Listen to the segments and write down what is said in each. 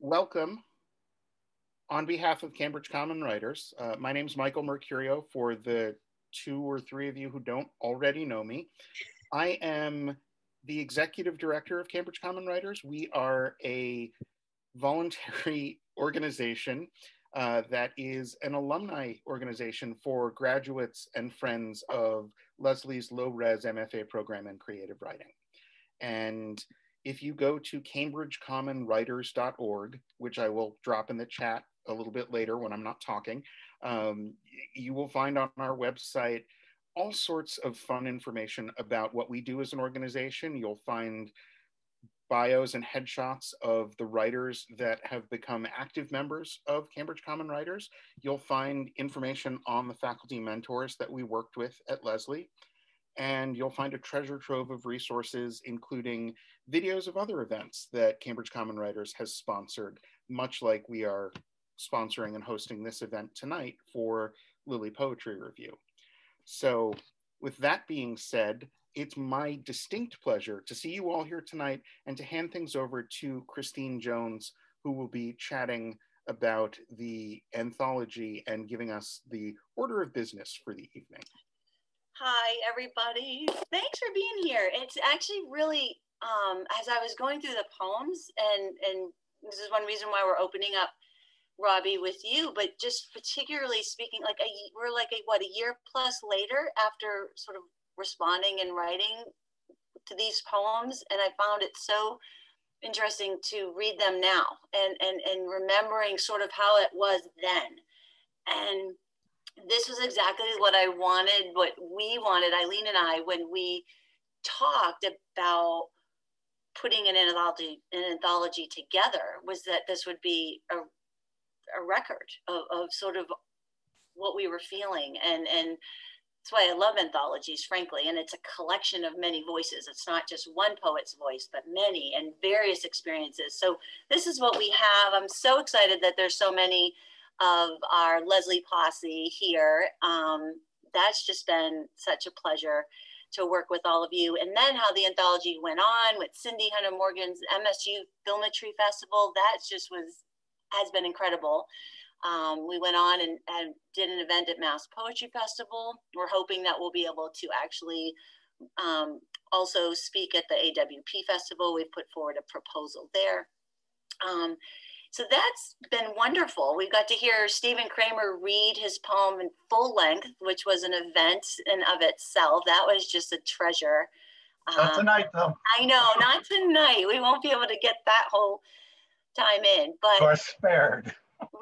welcome on behalf of Cambridge Common Writers. Uh, my name is Michael Mercurio for the two or three of you who don't already know me. I am the executive director of Cambridge Common Writers. We are a voluntary organization uh, that is an alumni organization for graduates and friends of Lesley's low res MFA program in creative writing. And if you go to cambridgecommonwriters.org, which I will drop in the chat a little bit later when I'm not talking, um, you will find on our website all sorts of fun information about what we do as an organization. You'll find bios and headshots of the writers that have become active members of Cambridge Common Writers. You'll find information on the faculty mentors that we worked with at Lesley. And you'll find a treasure trove of resources, including videos of other events that Cambridge Common Writers has sponsored, much like we are sponsoring and hosting this event tonight for Lily Poetry Review. So with that being said, it's my distinct pleasure to see you all here tonight and to hand things over to Christine Jones, who will be chatting about the anthology and giving us the order of business for the evening. Hi, everybody. Thanks for being here. It's actually really, um, as I was going through the poems, and, and this is one reason why we're opening up Robbie with you, but just particularly speaking, like a, we're like a, what a year plus later after sort of responding and writing to these poems, and I found it so interesting to read them now and and and remembering sort of how it was then, and this was exactly what I wanted, what we wanted, Eileen and I, when we talked about putting an anthology an anthology together was that this would be a a record of, of sort of what we were feeling and and that's why I love anthologies, frankly. And it's a collection of many voices. It's not just one poet's voice, but many and various experiences. So this is what we have. I'm so excited that there's so many of our Lesley posse here. Um, that's just been such a pleasure to work with all of you. And then how the anthology went on with Cindy Hunter Morgan's MSU Filmetry Festival. That just was has been incredible. Um, we went on and, and, did an event at Mass Poetry Festival. We're hoping that we'll be able to actually um, also speak at the AWP Festival. We've put forward a proposal there. Um, so that's been wonderful. We got to hear Steven Cramer read his poem in full length, which was an event in of itself. That was just a treasure. Not um, tonight, though. I know, not tonight. We won't be able to get that whole time in, but we're spared.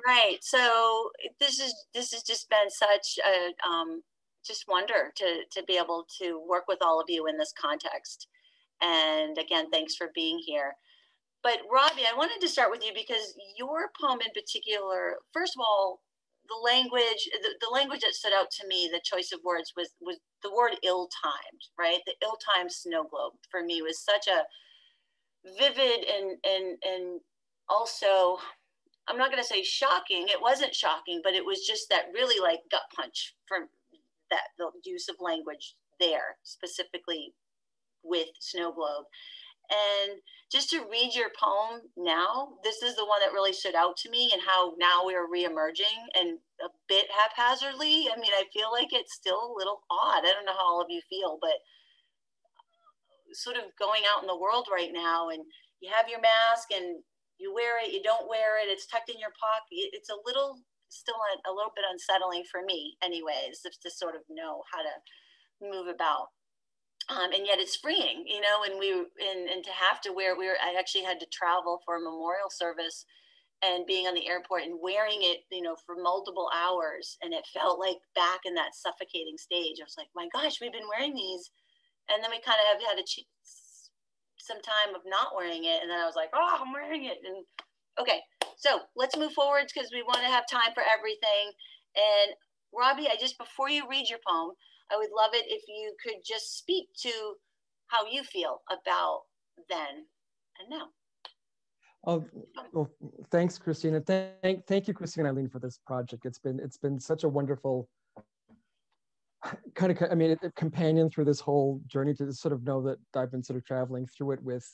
right. So this is this has just been such a um, just wonder to to be able to work with all of you in this context. And again, thanks for being here. But Robbie, I wanted to start with you because your poem in particular, first of all, the language, the, the language that stood out to me, the choice of words was was the word ill-timed, right? The ill-timed snow globe for me was such a vivid and and and also i'm not going to say shocking it wasn't shocking but it was just that really like gut punch from that the use of language there specifically with snow globe and just to read your poem now this is the one that really stood out to me and how now we're reemerging and a bit haphazardly i mean i feel like it's still a little odd i don't know how all of you feel but sort of going out in the world right now and you have your mask and you wear it, you don't wear it, it's tucked in your pocket. It's a little, still a, a little bit unsettling for me, anyways, just to sort of know how to move about. Um, and yet it's freeing, you know, and we, and, and to have to wear, we were, I actually had to travel for a memorial service and being on the airport and wearing it, you know, for multiple hours. And it felt like back in that suffocating stage. I was like, my gosh, we've been wearing these. And then we kind of have had a some time of not wearing it. And then I was like, oh, I'm wearing it. And okay, so let's move forward because we want to have time for everything. And Robbie, I just, before you read your poem, I would love it if you could just speak to how you feel about then and now. Oh, well, thanks, Christina. Thank, thank you, Christina and Eileen, for this project. It's been, it's been such a wonderful kind of, I mean, companion through this whole journey to sort of know that I've been sort of traveling through it with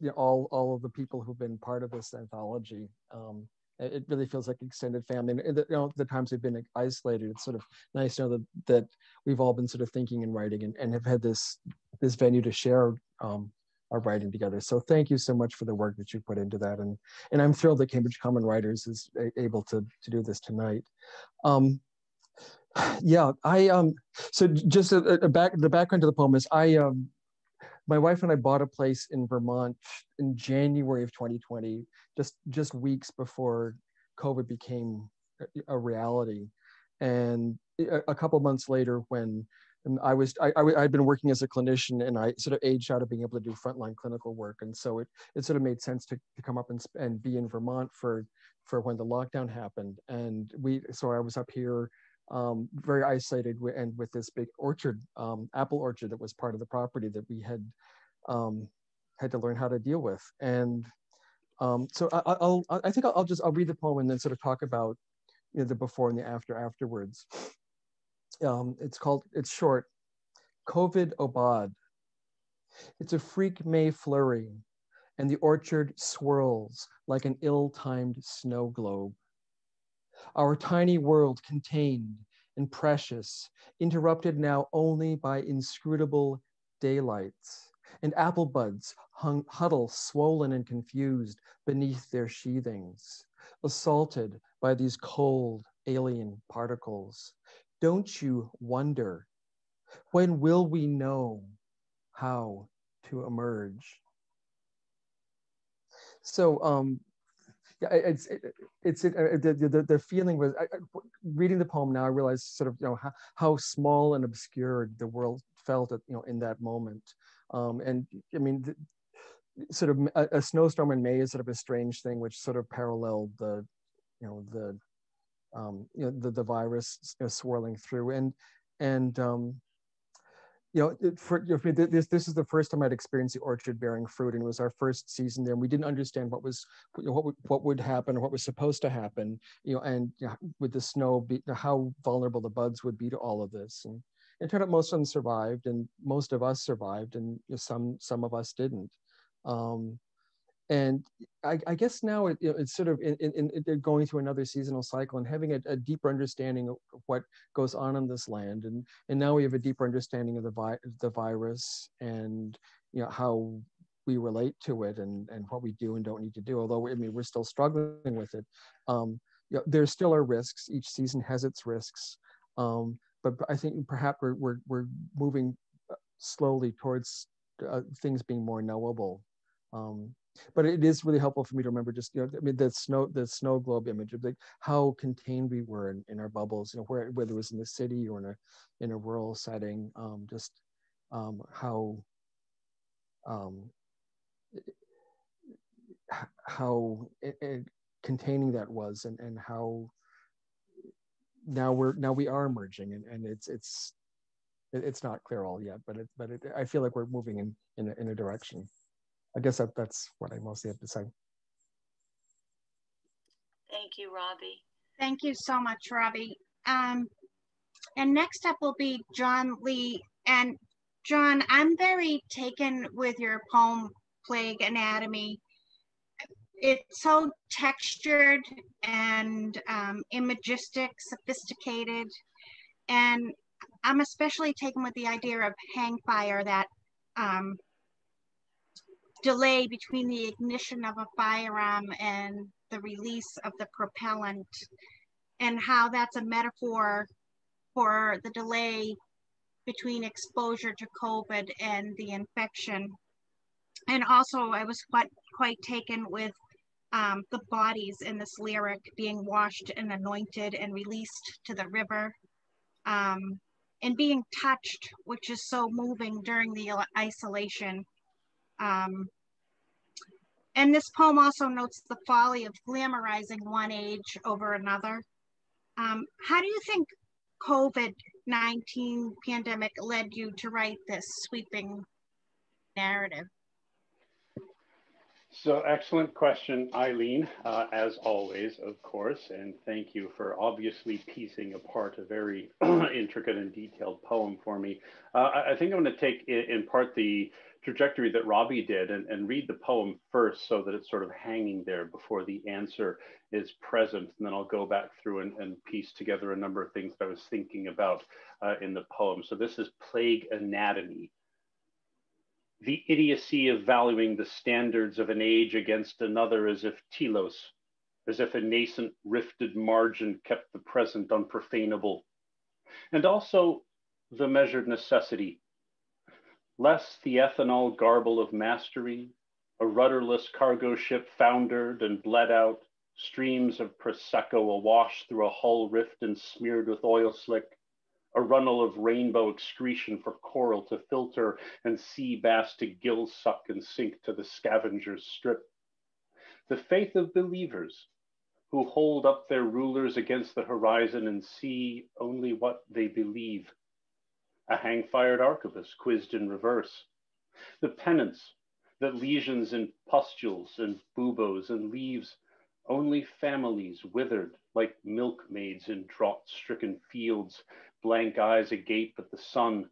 you know, all all of the people who've been part of this anthology. Um, it really feels like extended family. And the, you know, the times we've been isolated, it's sort of nice to know that, that we've all been sort of thinking and writing and, and have had this this venue to share um, our writing together. So thank you so much for the work that you put into that. And, and I'm thrilled that Cambridge Common Writers is able to, to do this tonight. Um, yeah, I, um, so just a, a back, the background to the poem is I, um, my wife and I bought a place in Vermont in January of 2020, just just weeks before COVID became a reality. And a, couple months later, when I was I, I had been working as a clinician and I sort of aged out of being able to do frontline clinical work, and so it it sort of made sense to, to come up and and be in Vermont for for when the lockdown happened. And we so I was up here um, very isolated and with this big orchard, um, apple orchard that was part of the property that we had um, had to learn how to deal with. And um, so I, will I think I'll, I'll, just I'll read the poem and then sort of talk about you know, the before and the after afterwards. Um, it's called it's short, COVID Aubade. It's a freak May flurry, and the orchard swirls like an ill-timed snow globe our tiny world contained and precious, interrupted now only by inscrutable daylights, and apple buds hung, huddle swollen and confused beneath their sheathings, assaulted by these cold alien particles. Don't you wonder, when will we know how to emerge? So um, it's it, it's it, uh, the, the the feeling was I, reading the poem now. I realize sort of you know how, how small and obscured the world felt at you know in that moment. Um, and I mean, the, sort of a, a, snowstorm in May is sort of a strange thing, which sort of paralleled the you know the um, you know the the virus you know, swirling through and and um, you know, for, this this is the first time I'd experienced the orchard bearing fruit, and it was our first season there. And we didn't understand what was you know, what would, what would happen or what was supposed to happen, you know, and you know, with the snow, be, how vulnerable the buds would be to all of this. And it turned out most of them survived, and most of us survived, and you know, some some of us didn't. Um, and I, I, guess now it, it's sort of in, in, in, going through another seasonal cycle and having a, a, deeper understanding of what goes on in this land, and and now we have a deeper understanding of the vi- the virus and you know how we relate to it and and what we do and don't need to do. Although I mean we're still struggling with it, um, you know, there still are risks. Each season has its risks, um, but I think perhaps we're we're, we're moving slowly towards uh, things being more knowable. Um, but it is really helpful for me to remember just you know I mean the snow the snow globe image of like how contained we were in, in our bubbles you know where whether it was in the city or in a in a rural setting um, just um, how um, how it, it, containing that was and and how now we're now we are emerging and, and it's it's it's not clear all yet but it but it, I feel like we're moving in in a, in a direction. I guess that, that's what I mostly have to say. Thank you, Robbie. Thank you so much, Robbie. Um, and next up will be Jon Lee. And John, I'm very taken with your poem, Plague Anatomy. It's so textured and um, imagistic, sophisticated. And I'm especially taken with the idea of hang fire, that um, delay between the ignition of a firearm and the release of the propellant and how that's a metaphor for the delay between exposure to COVID and the infection. And also I was quite, quite taken with um, the bodies in this lyric being washed and anointed and released to the river um, and being touched, which is so moving during the isolation. Um, and this poem also notes the folly of glamorizing one age over another. Um, how do you think COVID-19 pandemic led you to write this sweeping narrative? So excellent question, Eileen, uh, as always, of course, and thank you for obviously piecing apart a very intricate and detailed poem for me. Uh, I think I'm going to take in part the trajectory that Robbie did and, and read the poem first so that it's sort of hanging there before the answer is present. And then I'll go back through and, and piece together a number of things that I was thinking about uh, in the poem. So this is Plague Anatomy. The idiocy of valuing the standards of an age against another as if telos, as if a nascent rifted margin kept the present unprofanable. And also the measured necessity less the ethanol garble of mastery, a rudderless cargo ship foundered and bled out, streams of Prosecco awash through a hull rift and smeared with oil slick, a runnel of rainbow excretion for coral to filter and sea bass to gill suck and sink to the scavenger's strip. The faith of believers who hold up their rulers against the horizon and see only what they believe a hang-fired arquebus quizzed in reverse. The penance that lesions and pustules and buboes and leaves only families withered like milkmaids in drought-stricken fields, blank eyes agape at the sun,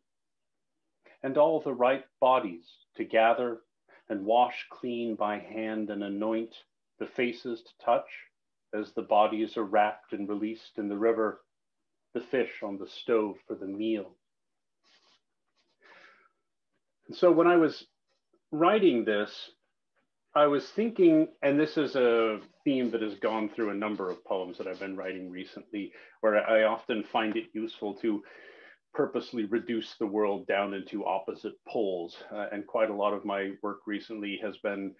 and all the right bodies to gather and wash clean by hand and anoint the faces to touch as the bodies are wrapped and released in the river, the fish on the stove for the meal. So when I was writing this, I was thinking, and this is a theme that has gone through a number of poems that I've been writing recently, where I often find it useful to purposely reduce the world down into opposite poles. Uh, and quite a lot of my work recently has been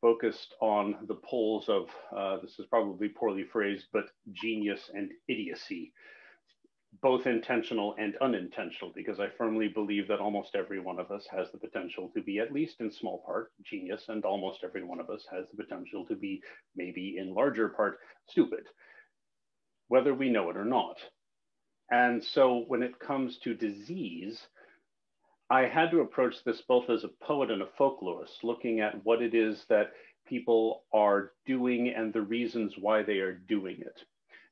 focused on the poles of, uh, this is probably poorly phrased, but genius and idiocy both intentional and unintentional, because I firmly believe that almost every one of us has the potential to be, at least in small part, genius, and almost every one of us has the potential to be, maybe in larger part, stupid, whether we know it or not. And so when it comes to disease, I had to approach this both as a poet and a folklorist, looking at what it is that people are doing and the reasons why they are doing it.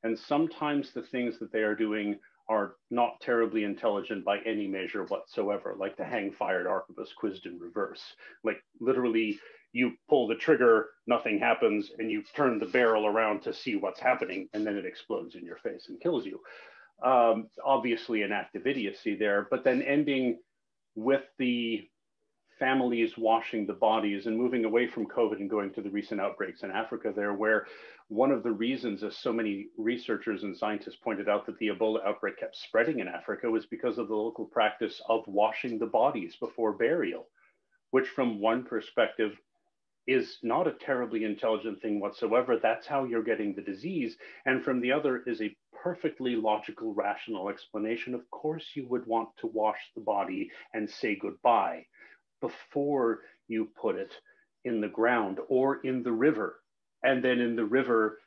And sometimes the things that they are doing are not terribly intelligent by any measure whatsoever, like the hang fired arquebus quizzed in reverse. Like literally, you pull the trigger, nothing happens, and you turn the barrel around to see what's happening, and then it explodes in your face and kills you. Um, obviously, an act of idiocy there, but then ending with the families washing the bodies and moving away from COVID and going to the recent outbreaks in Africa there, where one of the reasons, as so many researchers and scientists pointed out, that the Ebola outbreak kept spreading in Africa was because of the local practice of washing the bodies before burial, which, from one perspective, is not a terribly intelligent thing whatsoever. That's how you're getting the disease. And from the other is a perfectly logical, rational explanation. Of course, you would want to wash the body and say goodbye before you put it in the ground or in the river and then in the river,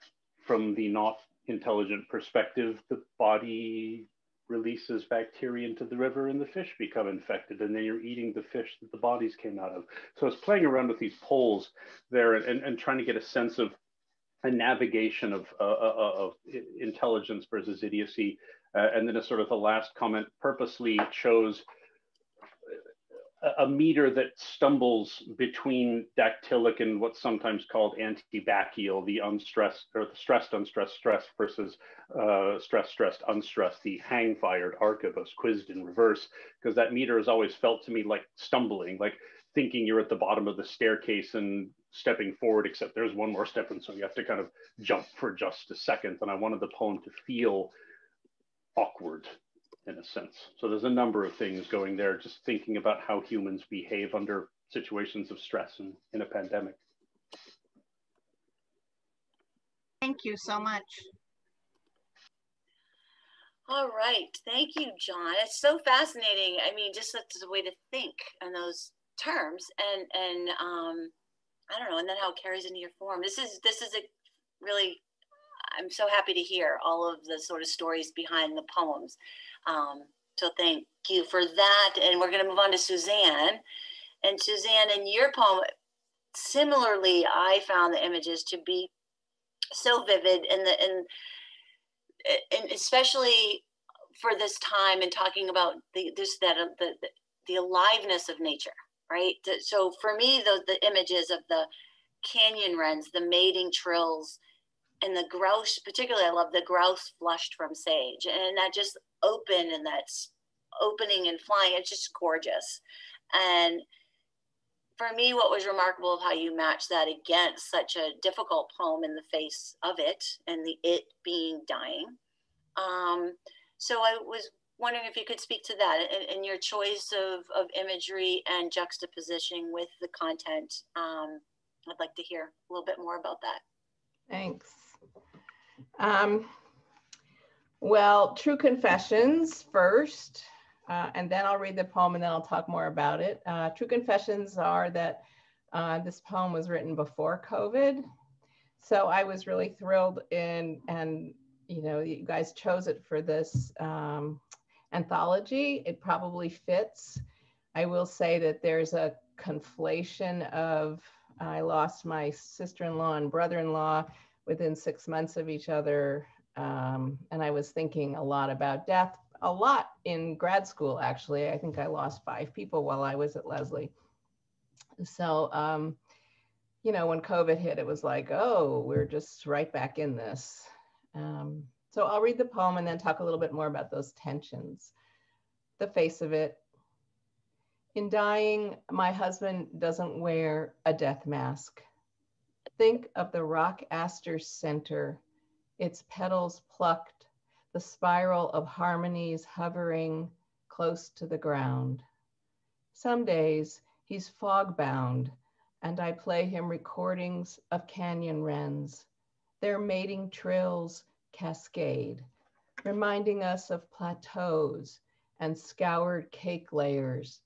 from the not intelligent perspective, the body releases bacteria into the river and the fish become infected and then you're eating the fish that the bodies came out of. So it's playing around with these poles there and, and, and trying to get a sense of a navigation of, uh, uh, uh of intelligence versus idiocy. Uh, and then a sort of the last comment purposely chose a meter that stumbles between dactylic and what's sometimes called antibacchial, the unstressed or the stressed, unstressed, stressed versus uh, stressed, stressed, unstressed, the hang fired arquebus quizzed in reverse, because that meter has always felt to me like stumbling, like thinking you're at the bottom of the staircase and stepping forward, except there's one more step. And so you have to kind of jump for just a second. And I wanted the poem to feel awkward in a sense. So there's a number of things going there, just thinking about how humans behave under situations of stress and in a pandemic. Thank you so much. All right, thank you, Jon. It's so fascinating. I mean, just that's a way to think in those terms, and and um, I don't know, and then how it carries into your form. This is this is a really. I'm so happy to hear all of the sort of stories behind the poems. Um, so thank you for that. And we're going to move on to Suzanne. And Suzanne, in your poem, similarly, I found the images to be so vivid and the and and especially for this time and talking about the this that uh, the the aliveness of nature right? So for me, the, the images of the canyon wrens, the mating trills, and the grouse, particularly, I love the grouse flushed from sage, and that just open and that's opening and flying. It's just gorgeous. And for me, what was remarkable of how you match that against such a difficult poem in the face of it and the it being dying. Um, so I was wondering if you could speak to that and, and your choice of, of imagery and juxtaposition with the content. Um, I'd like to hear a little bit more about that. Thanks. Um, well, True Confessions first, uh, and then I'll read the poem and then I'll talk more about it. Uh, True Confessions are that uh, this poem was written before COVID. So I was really thrilled in, and you know, you guys chose it for this um, anthology. It probably fits. I will say that there's a conflation of I lost my sister-in-law and brother-in-law within six months of each other. Um, and I was thinking a lot about death, a lot in grad school, actually. I think I lost five people while I was at Lesley. So, um, you know, when COVID hit, it was like, oh, we're just right back in this. Um, so I'll read the poem and then talk a little bit more about those tensions. The face of it, in dying, my husband doesn't wear a death mask. Think of the rock aster center, its petals plucked, the spiral of harmonies hovering close to the ground. Some days he's fog bound, and I play him recordings of canyon wrens. Their mating trills cascade, reminding us of plateaus and scoured cake layers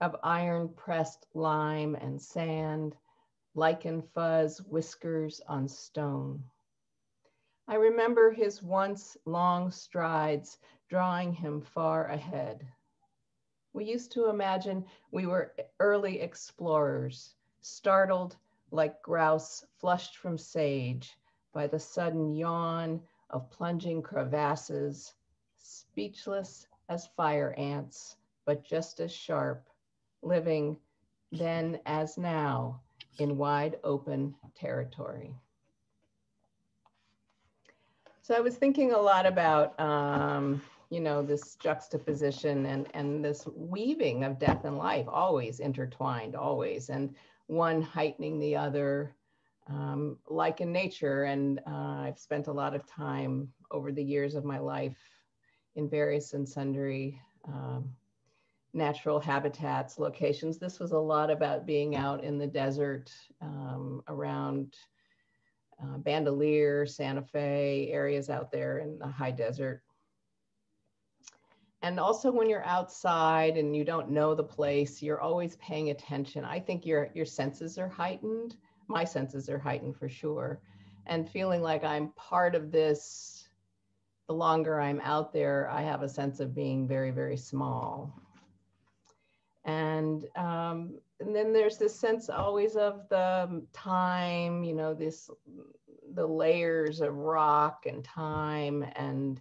of iron pressed lime and sand, lichen fuzz whiskers on stone. I remember his once long strides drawing him far ahead. We used to imagine we were early explorers, startled like grouse flushed from sage by the sudden yawn of plunging crevasses, speechless as fire ants, but just as sharp living then as now in wide open territory. So I was thinking a lot about, um, you know, this juxtaposition and, and this weaving of death and life, always intertwined, always, and one heightening the other, um, like in nature. And uh, I've spent a lot of time over the years of my life in various and sundry um, natural habitats, locations. This was a lot about being out in the desert um, around uh, Bandelier, Santa Fe, areas out there in the high desert. And also when you're outside and you don't know the place, you're always paying attention. I think your, your senses are heightened. My senses are heightened for sure. And feeling like I'm part of this, the longer I'm out there, I have a sense of being very, very small and um, and then there's this sense always of the time you know this the layers of rock and time and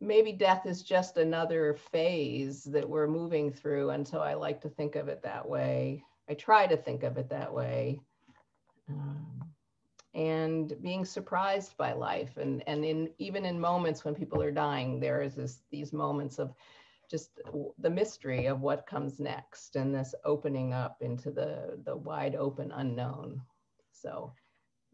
maybe death is just another phase that we're moving through. And so i like to think of it that way. I try to think of it that way. Um, and being surprised by life. And and in even in moments when people are dying there is this these moments of just the mystery of what comes next and this opening up into the the wide open unknown. So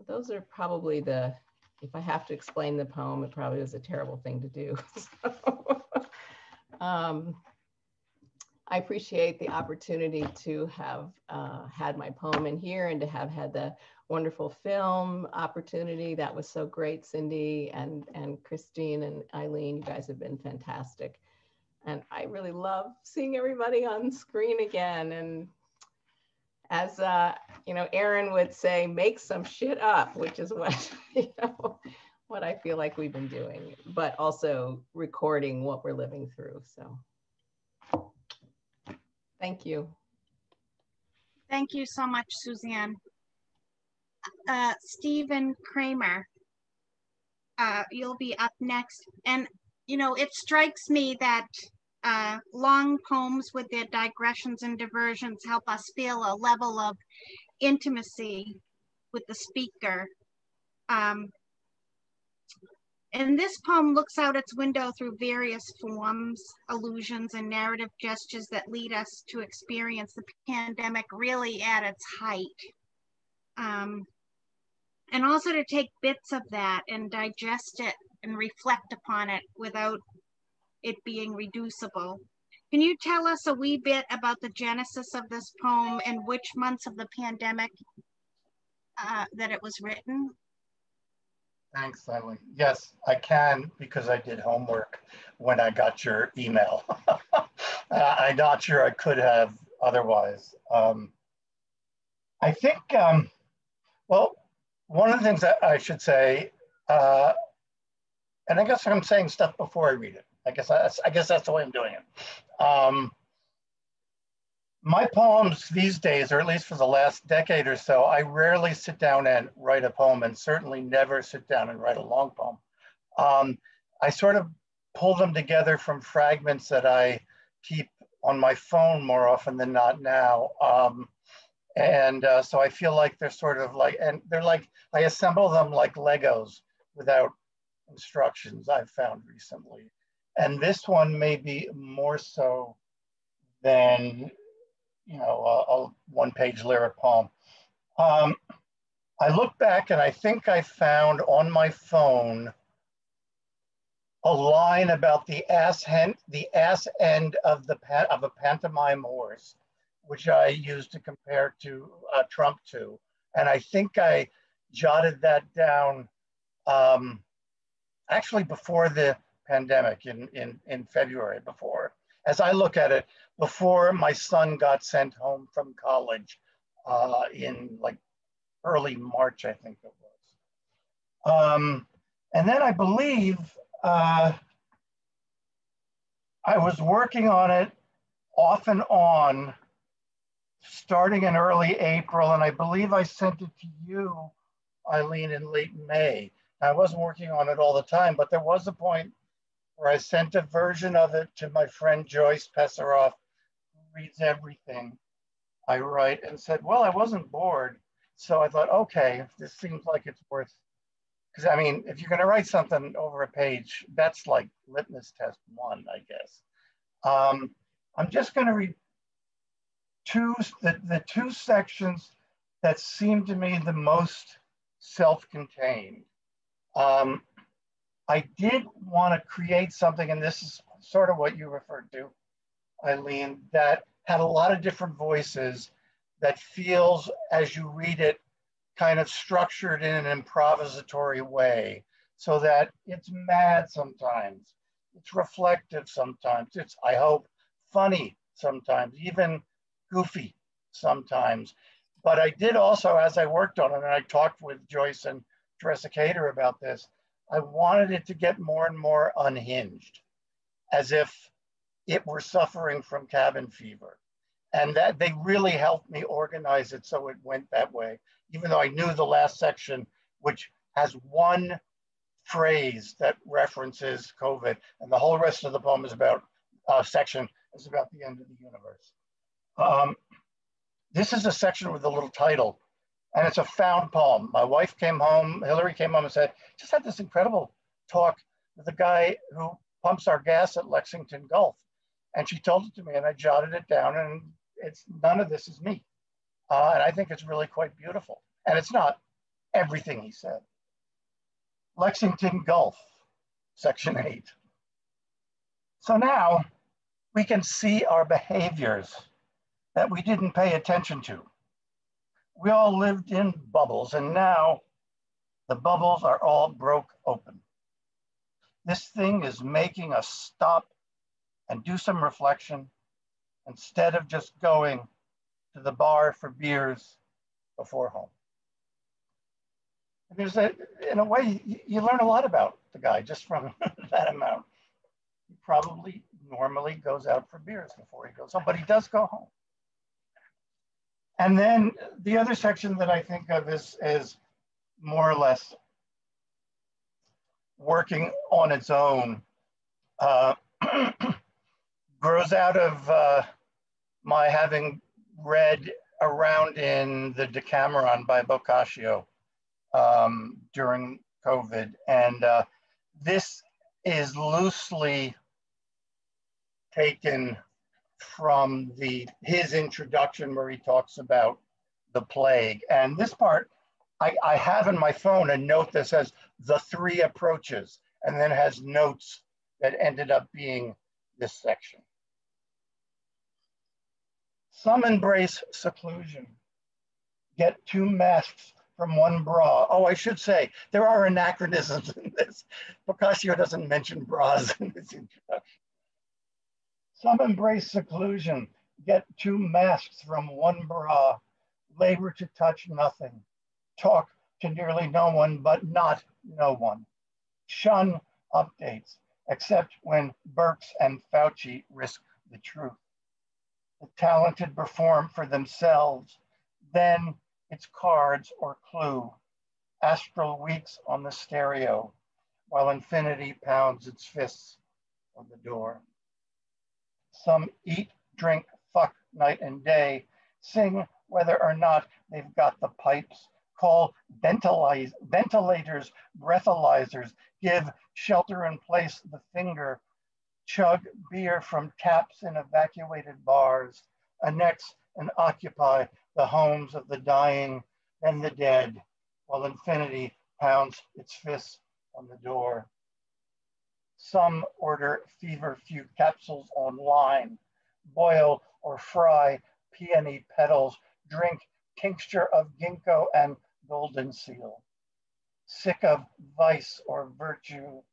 those are probably the if i have to explain the poem it probably was a terrible thing to do. So, um, i appreciate the opportunity to have uh, had my poem in here and to have had the wonderful film opportunity. That was so great cindy and and christine and eileen you guys have been fantastic and I really love seeing everybody on screen again. And as uh, you know, Aaron would say, make some shit up, which is what you know what I feel like we've been doing, but also recording what we're living through. So thank you. Thank you so much, Suzanne. Uh, Steven Cramer, uh, you'll be up next. And, you know, it strikes me that uh, long poems with their digressions and diversions help us feel a level of intimacy with the speaker. Um, and this poem looks out its window through various forms, allusions, and narrative gestures that lead us to experience the pandemic really at its height. Um, and also to take bits of that and digest it and reflect upon it without it being reducible. Can you tell us a wee bit about the genesis of this poem and which months of the pandemic uh, that it was written? Thanks, Eileen. Yes, I can because I did homework when I got your email. I'm not sure I could have otherwise. Um, I think, um, well, one of the things that I should say, uh, and I guess I'm saying stuff before I read it. I guess that's, I guess that's the way I'm doing it. Um, my poems these days, or at least for the last decade or so, I rarely sit down and write a poem and certainly never sit down and write a long poem. Um, I sort of pull them together from fragments that I keep on my phone more often than not now. Um, and uh, so I feel like they're sort of like, and they're like, I assemble them like Legos without instructions I've found recently. And this one may be more so than you know, a, a one page lyric poem. Um, I look back and I think I found on my phone a line about the ass, hen, the ass end of, the, of a pantomime horse, which I used to compare to uh, Trump to. And I think I jotted that down um, actually before the pandemic in, in, in February before. As I look at it, before my son got sent home from college uh, in like early March, I think it was. Um, and then I believe uh, I was working on it off and on starting in early April, and I believe I sent it to you, Eileen, in late May. I wasn't working on it all the time, but there was a point I sent a version of it to my friend Joyce Peseroff reads everything I write and said, well, I wasn't bored. So I thought, okay, this seems like it's worth, because I mean, if you're going to write something over a page, that's like litmus test one, I guess. Um, I'm just going to read two, the, the two sections that seem to me the most self-contained. Um, I did want to create something, and this is sort of what you referred to, Eileen, that had a lot of different voices that feels, as you read it, kind of structured in an improvisatory way so that it's mad sometimes, it's reflective sometimes, it's, I hope, funny sometimes, even goofy sometimes. But I did also, as I worked on it, and I talked with Joyce and Teresa Cader about this, I wanted it to get more and more unhinged, as if it were suffering from cabin fever. And that they really helped me organize it so it went that way, even though I knew the last section, which has one phrase that references COVID, and the whole rest of the poem is about, uh, section is about the end of the universe. Um, this is a section with a little title, and it's a found poem. My wife came home, Hillary came home and said, just had this incredible talk with the guy who pumps our gas at Lexington Gulf. And she told it to me and I jotted it down and it's none of this is me. Uh, and I think it's really quite beautiful. And it's not everything he said. Lexington Gulf, section eight. So now we can see our behaviors that we didn't pay attention to. We all lived in bubbles and now the bubbles are all broke open. This thing is making us stop and do some reflection instead of just going to the bar for beers before home. And there's a, in a way, you learn a lot about the guy just from that amount. He probably normally goes out for beers before he goes home, but he does go home. And then the other section that I think of is, is more or less working on its own. Uh, grows out of uh, my having read around in the Decameron by Boccaccio um, during COVID. And uh, this is loosely taken from the his introduction where he talks about the plague. And this part, I, I have in my phone a note that says the three approaches, and then has notes that ended up being this section. Some embrace seclusion, get two masks from one bra. Oh, I should say, there are anachronisms in this. Boccaccio doesn't mention bras in his introduction. Some embrace seclusion, get two masks from one bra, labor to touch nothing, talk to nearly no one, but not no one. Shun updates, except when Birx and Fauci risk the truth. The talented perform for themselves, then it's cards or clue. Astral weeks on the stereo, while infinity pounds its fists on the door. Some eat, drink, fuck night and day, sing whether or not they've got the pipes, call ventilators, breathalyzers, give shelter in place the finger, chug beer from taps in evacuated bars, annex and occupy the homes of the dying and the dead, while infinity pounds its fists on the door. Some order feverfew capsules online, boil or fry peony petals drink tincture of ginkgo and golden seal. Sick of vice or virtue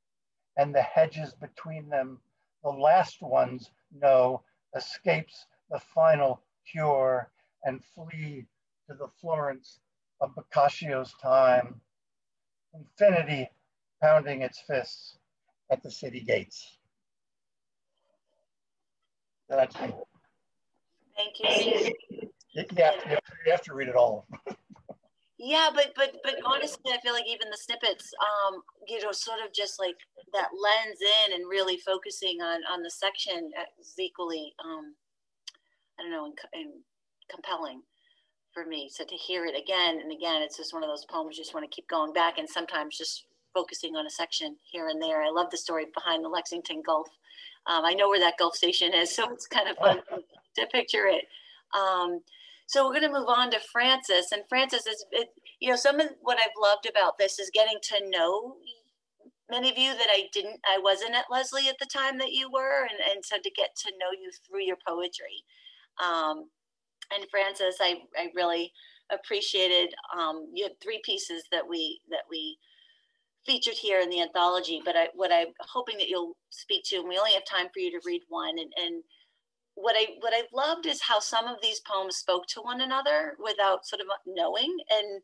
and the hedges between them, the last ones know escapes the final cure and flee to the Florence of Boccaccio's time. Infinity pounding its fists at the city gates. That's. Thank you. You have, to, you have to read it all. yeah, but but but honestly, I feel like even the snippets, um, you know, sort of just like that lens in and really focusing on on the section is equally, um, I don't know, and, and compelling for me. So to hear it again and again, it's just one of those poems you just want to keep going back and sometimes just focusing on a section here and there. I love the story behind the Lexington Gulf. Um, I know where that Gulf station is, so it's kind of fun to picture it. Um, so we're going to move on to Frances, And Frances is, it, you know, some of what I've loved about this is getting to know many of you that I didn't, I wasn't at Lesley at the time that you were, and, and so to get to know you through your poetry. Um, and Frances, I, I really appreciated. Um, you had three pieces that we that we featured here in the anthology, but I, what I'm hoping that you'll speak to, and we only have time for you to read one, and, and what I what I loved is how some of these poems spoke to one another without sort of knowing, and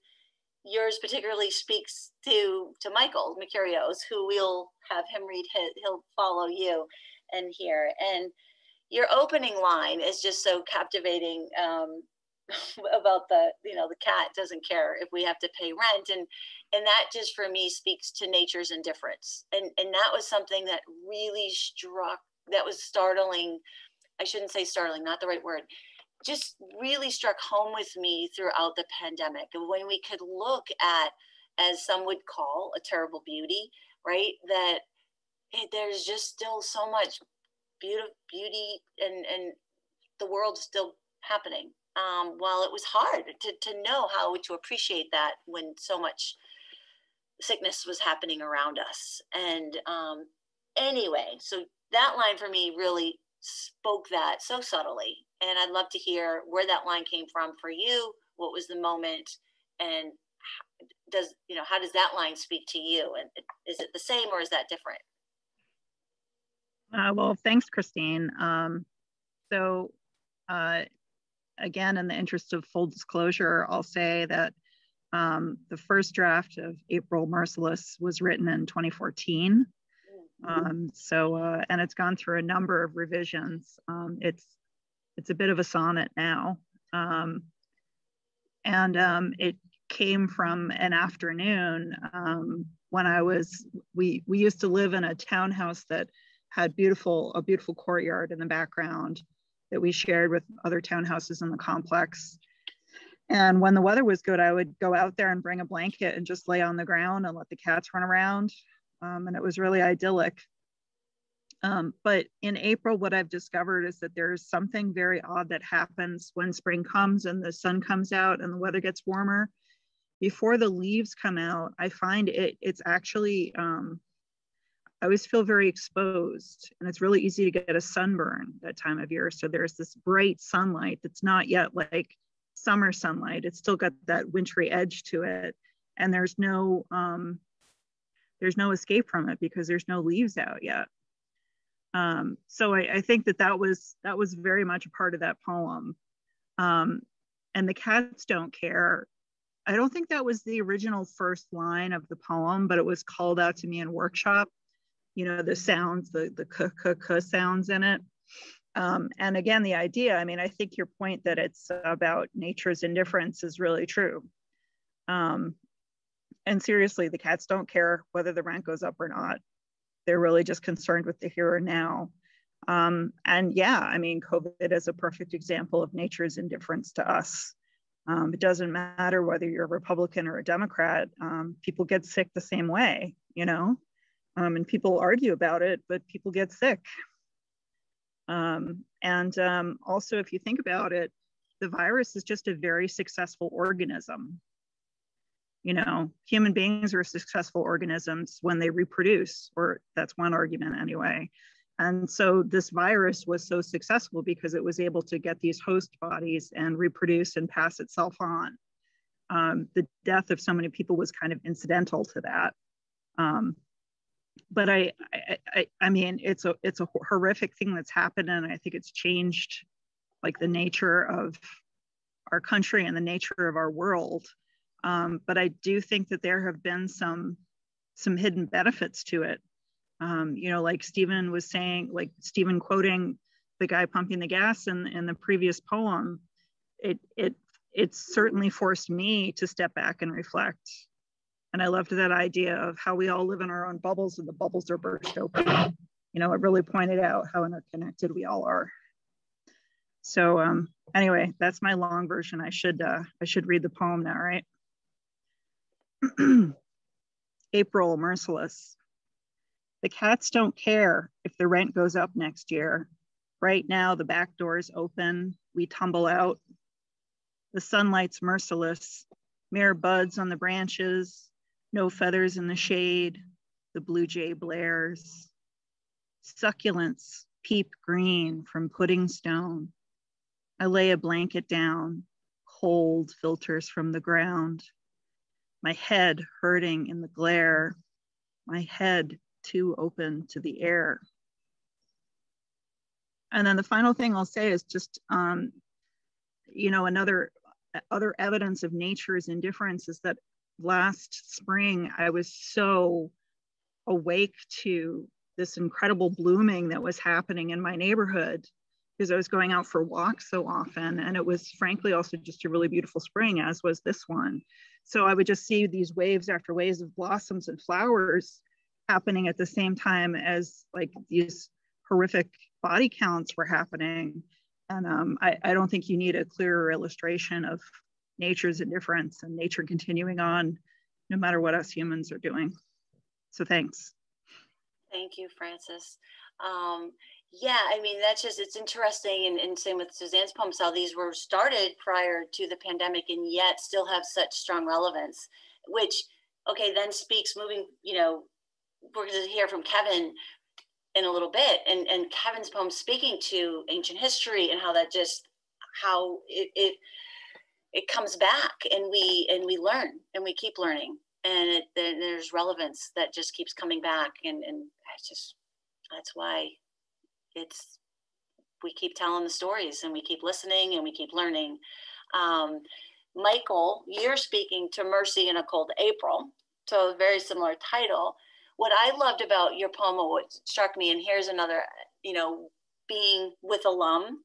yours particularly speaks to to Michael Mercurio's, who we'll have him read. He'll follow you, and here and your opening line is just so captivating um, about the you know the cat doesn't care if we have to pay rent and and that just for me speaks to nature's indifference and and that was something that really struck that was startling I shouldn't say startling, not the right word, just really struck home with me throughout the pandemic. And when we could look at, as some would call, a terrible beauty, right? That it, there's just still so much beauty, beauty and, and the world's still happening. Um, while it was hard to, to know how to appreciate that when so much sickness was happening around us. And um, anyway, so that line for me really spoke that so subtly. And I'd love to hear where that line came from for you. What was the moment? And does, you know, how does that line speak to you? And is it the same or is that different? Uh, well, thanks, Christine. Um, so, uh, again, in the interest of full disclosure, I'll say that um, the first draft of April Merciless was written in 2014. Um, so, uh, and it's gone through a number of revisions. Um, it's it's a bit of a sonnet now, um, and um, it came from an afternoon um, when I was we we used to live in a townhouse that had beautiful a beautiful courtyard in the background that we shared with other townhouses in the complex. And when the weather was good, I would go out there and bring a blanket and just lay on the ground and let the cats run around. Um, and it was really idyllic. Um, but in April, what I've discovered is that there's something very odd that happens when spring comes and the sun comes out and the weather gets warmer. Before the leaves come out, I find it it's actually um, I always feel very exposed, and it's really easy to get a sunburn that time of year. So there's this bright sunlight that's not yet like summer sunlight. It's still got that wintry edge to it, and there's no um, there's no escape from it because there's no leaves out yet. Um, so I, I, think that that was that was very much a part of that poem. Um, and the cats don't care. I don't think that was the original first line of the poem, but it was called out to me in workshop. You know, the sounds, the the k k k sounds in it. Um, and again, the idea. I mean, I think your point that it's about nature's indifference is really true. Um, and seriously, the cats don't care whether the rent goes up or not. They're really just concerned with the here and now. Um, and yeah, I mean, COVID is a perfect example of nature's indifference to us. Um, it doesn't matter whether you're a Republican or a Democrat, um, people get sick the same way, you know? Um, and people argue about it, but people get sick. Um, and um, also, if you think about it, the virus is just a very successful organism you know, human beings are successful organisms when they reproduce, or that's one argument anyway. And so this virus was so successful because it was able to get these host bodies and reproduce and pass itself on. Um, the death of so many people was kind of incidental to that. Um, but I, I, I, mean, it's a, it's a horrific thing that's happened, and I think it's changed like the nature of our country and the nature of our world. Um, but I do think that there have been some some hidden benefits to it. Um, you know, like Steven was saying, like Steven quoting the guy pumping the gas in, in the previous poem, it it it certainly forced me to step back and reflect. And I loved that idea of how we all live in our own bubbles and the bubbles are burst open. You know, it really pointed out how interconnected we all are. So um, anyway, that's my long version. I should uh, I should read the poem now, right? April merciless. The cats don't care if the rent goes up next year. Right now, the back door's open. We tumble out. The sunlight's merciless. Mere buds on the branches, no feathers in the shade. The blue jay blares. Succulents peep green from pudding stone. I lay a blanket down. Cold filters from the ground my head hurting in the glare, my head too open to the air. And then the final thing I'll say is just, um, you know, another other evidence of nature's indifference is that last spring I was so awake to this incredible blooming that was happening in my neighborhood because I was going out for walks so often. And it was frankly also just a really beautiful spring, as was this one. So I would just see these waves after waves of blossoms and flowers happening at the same time as like these horrific body counts were happening. And um, I, I don't think you need a clearer illustration of nature's indifference and nature continuing on no matter what us humans are doing. So thanks. Thank you, Frances. Um, yeah, I mean, that's just, it's interesting. And, and same with Suzanne's poems, how these were started prior to the pandemic and yet still have such strong relevance, which, okay, then speaks moving, you know, we're going to hear from Kevin in a little bit and, and Kevin's poem speaking to ancient history and how that just, how it, it, it comes back and we, and we learn and we keep learning and it, then there's relevance that just keeps coming back and, and it's just, that's why it's we keep telling the stories and we keep listening and we keep learning. Um, Michael, you're speaking to Mercy in a Cold April, so a very similar title. What I loved about your poem, what struck me, and here's another, you know, being with alum,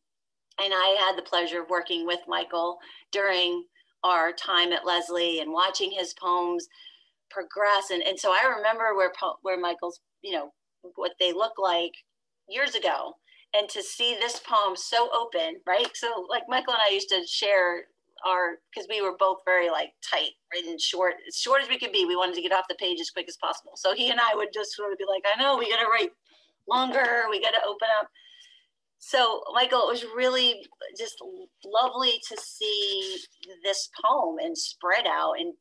and I had the pleasure of working with Michael during our time at Lesley and watching his poems progress. And, and so I remember where where Michael's, you know, what they look like years ago and to see this poem so open, right? So like Michael and I used to share our because we were both very like tight, written, short, as short as we could be. We wanted to get off the page as quick as possible. So he and I would just sort of be like, I know we got to write longer. We got to open up. So Michael, it was really just lovely to see this poem and spread out and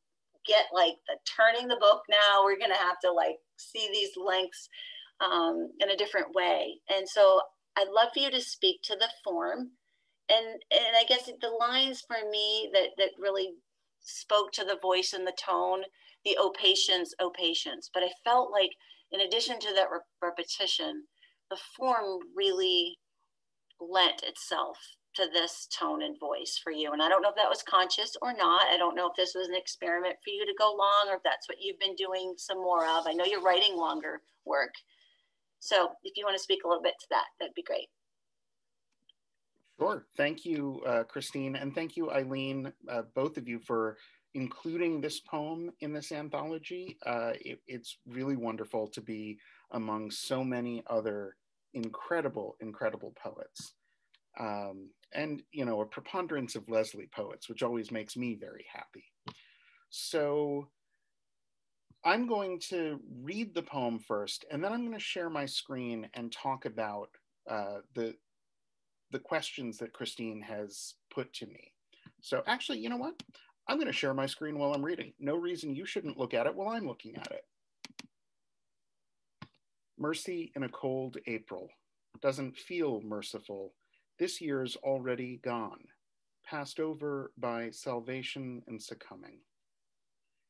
get like the turning the book now. We're gonna have to like see these lengths um, in a different way. And so I'd love for you to speak to the form. And, and I guess the lines for me that, that really spoke to the voice and the tone, the oh patience, oh patience. But I felt like in addition to that re repetition, the form really lent itself to this tone and voice for you. And I don't know if that was conscious or not. I don't know if this was an experiment for you to go long or if that's what you've been doing some more of. I know you're writing longer work. So if you want to speak a little bit to that, that'd be great. Sure. Thank you, uh, Christine. And thank you, Eileen, uh, both of you for including this poem in this anthology. Uh, it, it's really wonderful to be among so many other incredible, incredible poets. Um, and, you know, a preponderance of Lesley poets, which always makes me very happy. So I'm going to read the poem first, and then I'm going to share my screen and talk about uh, the, the questions that Christine has put to me. So actually, you know what? I'm going to share my screen while I'm reading. No reason you shouldn't look at it while I'm looking at it. Mercy in a cold April doesn't feel merciful. This year's already gone, passed over by salvation and succumbing.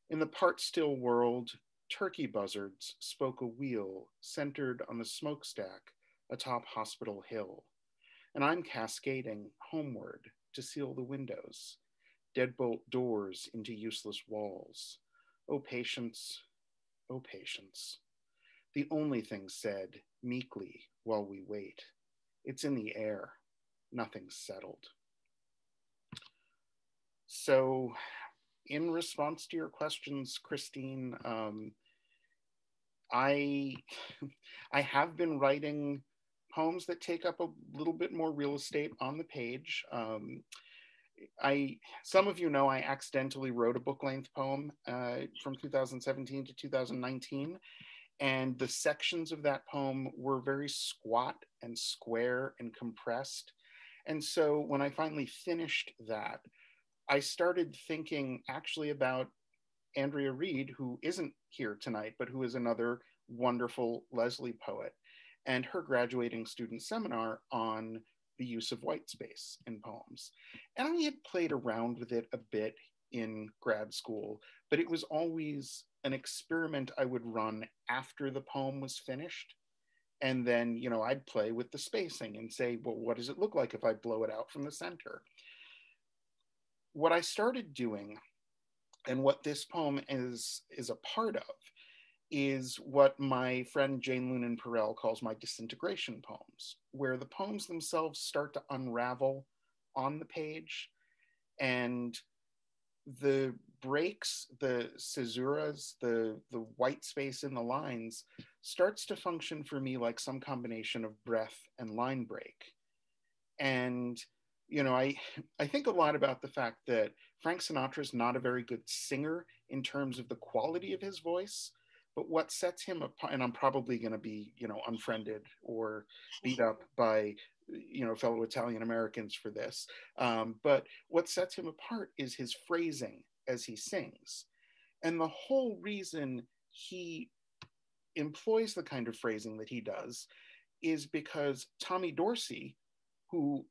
In the part still world, turkey buzzards spoke a wheel centered on the smokestack atop Hospital Hill. And I'm cascading homeward to seal the windows, deadbolt doors into useless walls. Oh, patience, oh, patience. The only thing said meekly while we wait. It's in the air, nothing's settled. So in response to your questions, Christine, um, I I have been writing poems that take up a little bit more real estate on the page. Um, I some of you know I accidentally wrote a book length poem uh, from 2017 to 2019, and the sections of that poem were very squat and square and compressed. And so when I finally finished that, I started thinking actually about Andrea Reed, who isn't here tonight, but who is another wonderful Lesley poet, and her graduating student seminar on the use of white space in poems. And I had played around with it a bit in grad school, but it was always an experiment I would run after the poem was finished. And then, you know, I'd play with the spacing and say, well, what does it look like if I blow it out from the center? what I started doing and what this poem is, is a part of is what my friend Jane Lunin Perel calls my disintegration poems, where the poems themselves start to unravel on the page and the breaks, the caesuras, the, the white space in the lines starts to function for me like some combination of breath and line break. And you know, I I think a lot about the fact that Frank Sinatra is not a very good singer in terms of the quality of his voice, but what sets him apart, and I'm probably going to be, you know, unfriended or beat up by, you know, fellow Italian Americans for this. Um, but what sets him apart is his phrasing as he sings. And the whole reason he employs the kind of phrasing that he does is because Tommy Dorsey, who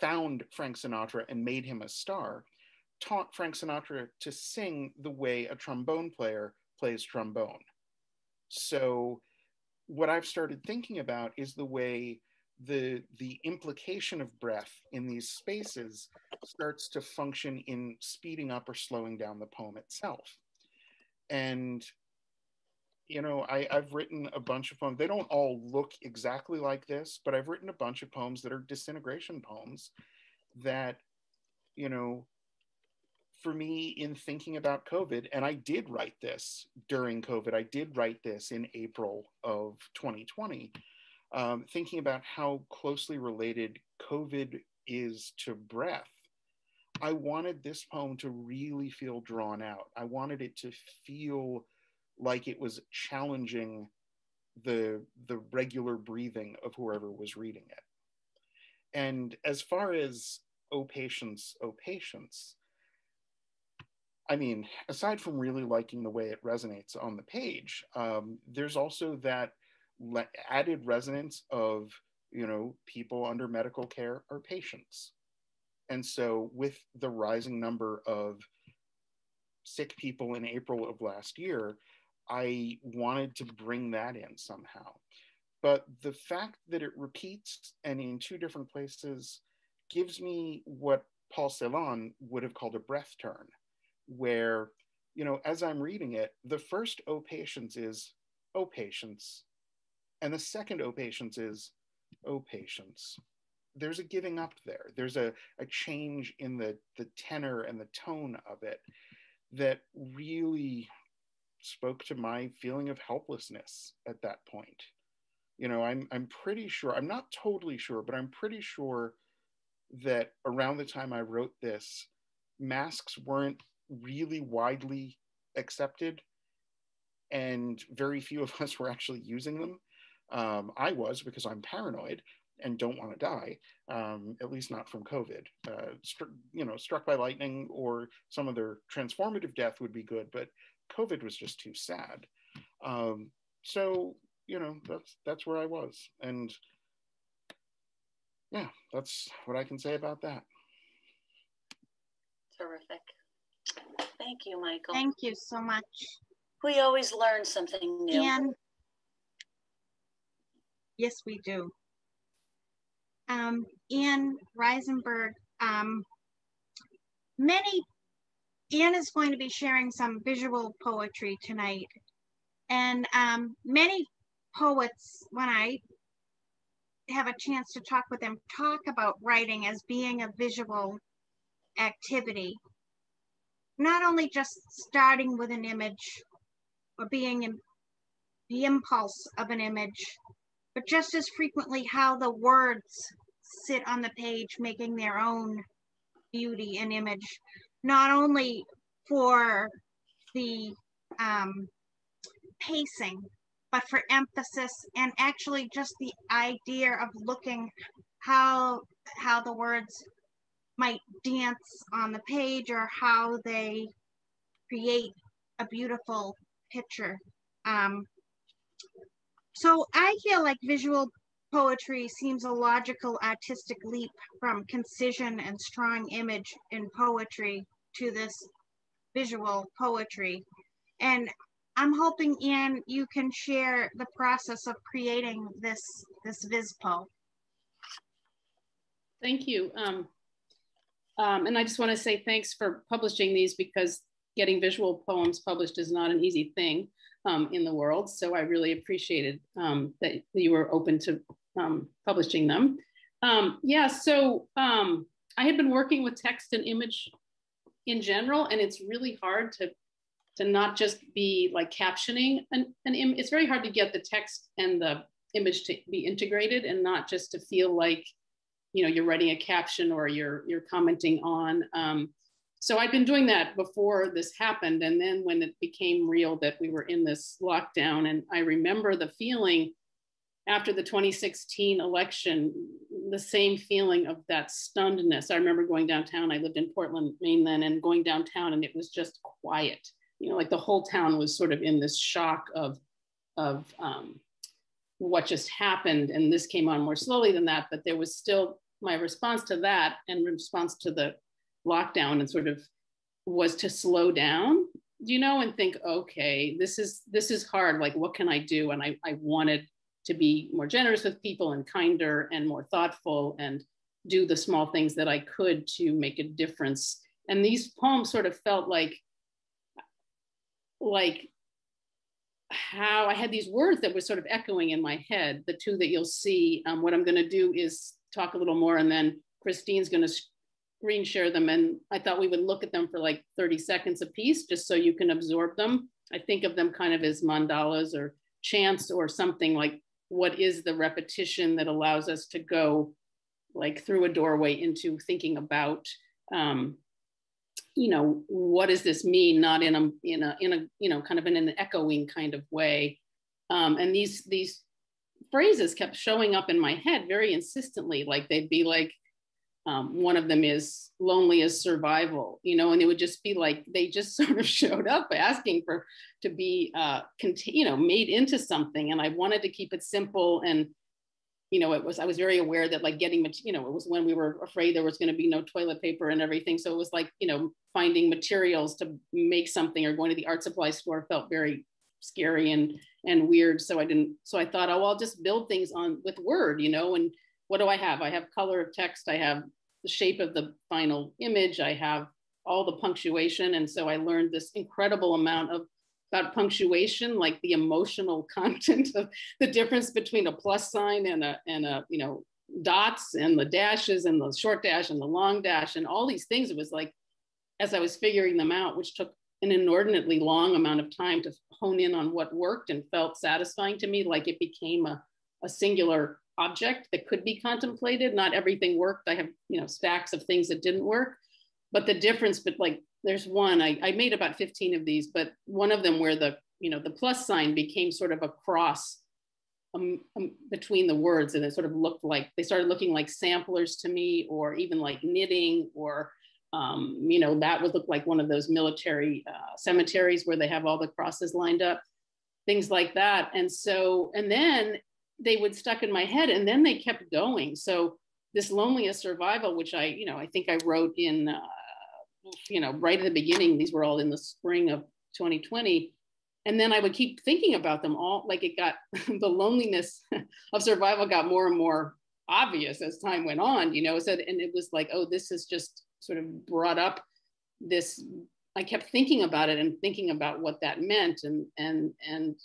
found Frank Sinatra and made him a star, taught Frank Sinatra to sing the way a trombone player plays trombone. So what I've started thinking about is the way the the implication of breath in these spaces starts to function in speeding up or slowing down the poem itself. And you know, I, I've written a bunch of poems. They don't all look exactly like this, but I've written a bunch of poems that are disintegration poems that, you know, for me in thinking about COVID, and I did write this during COVID, I did write this in April of 2020. Um, thinking about how closely related COVID is to breath. I wanted this poem to really feel drawn out. I wanted it to feel like it was challenging the the regular breathing of whoever was reading it. And as far as oh patience, oh patience, I mean, aside from really liking the way it resonates on the page, um, there's also that le- added resonance of, you know, people under medical care are patients. And so, with the rising number of sick people in April of last year, I wanted to bring that in somehow. But the fact that it repeats and in two different places gives me what Paul Celan would have called a breath turn where, you know, as I'm reading it, the first oh, O patience is oh, O patience. And the second O patience is O patience. There's a giving up there. There's a, a change in the, the tenor and the tone of it that really spoke to my feeling of helplessness at that point. You know, I'm I'm pretty sure, I'm not totally sure, but I'm pretty sure that around the time I wrote this, masks weren't really widely accepted, and very few of us were actually using them. Um, I was because I'm paranoid and don't want to die, um, at least not from COVID. Uh, you know, struck by lightning or some other transformative death would be good, but COVID was just too sad. Um, so you know, that's that's where I was, and yeah, that's what I can say about that. Terrific. Thank you, Michael. Thank you so much. We always learn something new. And yes, we do. Um, Anne Riesenberg, um, many, Anne is going to be sharing some visual poetry tonight. And um, many poets, when I have a chance to talk with them, talk about writing as being a visual activity not only just starting with an image or being in the impulse of an image, but just as frequently how the words sit on the page, making their own beauty and image, not only for the um, pacing, but for emphasis and actually just the idea of looking how how the words might dance on the page or how they create a beautiful picture. Um, so I feel like visual poetry seems a logical artistic leap from concision and strong image in poetry to this visual poetry. And I'm hoping, Anne, you can share the process of creating this, this VisPo. Thank you. Um, um, and I just want to say thanks for publishing these because getting visual poems published is not an easy thing um, in the world. So I really appreciated um, that you were open to um, publishing them. Um, yeah, so um, I had been working with text and image in general, and it's really hard to to not just be like captioning an, an Im- it's very hard to get the text and the image to be integrated and not just to feel like you know you're writing a caption or you're you're commenting on um, so i'd been doing that before this happened and then when it became real that we were in this lockdown and i remember the feeling after the 2016 election the same feeling of that stunnedness. I remember going downtown. I lived in portland maine then and going downtown and it was just quiet. You know like the whole town was sort of in this shock of of um, what just happened and this came on more slowly than that but there was still my response to that and response to the lockdown and sort of was to slow down you know and think okay this is this is hard. Like what can i do? And i, I wanted to be more generous with people and kinder and more thoughtful and do the small things that i could to make a difference. And these poems sort of felt like like how i had these words that were sort of echoing in my head the two that you'll see. Um, what i'm going to do is talk a little more and then Christine's going to screen share them. And I thought we would look at them for like 30 seconds a piece, just so you can absorb them. I think of them kind of as mandalas or chants or something like what is the repetition that allows us to go like through a doorway into thinking about um, you know what does this mean not in a in a in a you know kind of in an echoing kind of way um, and these these phrases kept showing up in my head very insistently like they'd be like um, one of them is lonely as survival you know and it would just be like they just sort of showed up asking for to be uh, cont- you know made into something and i wanted to keep it simple and you know, it was, I was very aware that like getting, you know, it was when we were afraid there was going to be no toilet paper and everything. So it was like, you know, finding materials to make something or going to the art supply store felt very scary and, and weird. So I didn't, so I thought, oh, I'll just build things on with word, you know, and what do I have? I have color of text. I have the shape of the final image. I have all the punctuation. And so I learned this incredible amount of about punctuation, like the emotional content of the difference between a plus sign and a and a you know dots and the dashes and the short dash and the long dash and all these things. It was like as I was figuring them out, which took an inordinately long amount of time to hone in on what worked and felt satisfying to me, like it became a, a singular object that could be contemplated. Not everything worked. I have, you know, stacks of things that didn't work. But the difference, but like there's one I, I made about 15 of these but one of them where the you know the plus sign became sort of a cross um, um, between the words and it sort of looked like they started looking like samplers to me or even like knitting or um, you know that would look like one of those military uh, cemeteries where they have all the crosses lined up things like that and so and then they would stuck in my head and then they kept going so this lonely survival which i you know i think i wrote in uh, you know, right at the beginning, these were all in the spring of 2020. And then I would keep thinking about them all, like it got the loneliness of survival got more and more obvious as time went on, you know. So, and it was like, oh, this is just sort of brought up this. I kept thinking about it and thinking about what that meant, and and and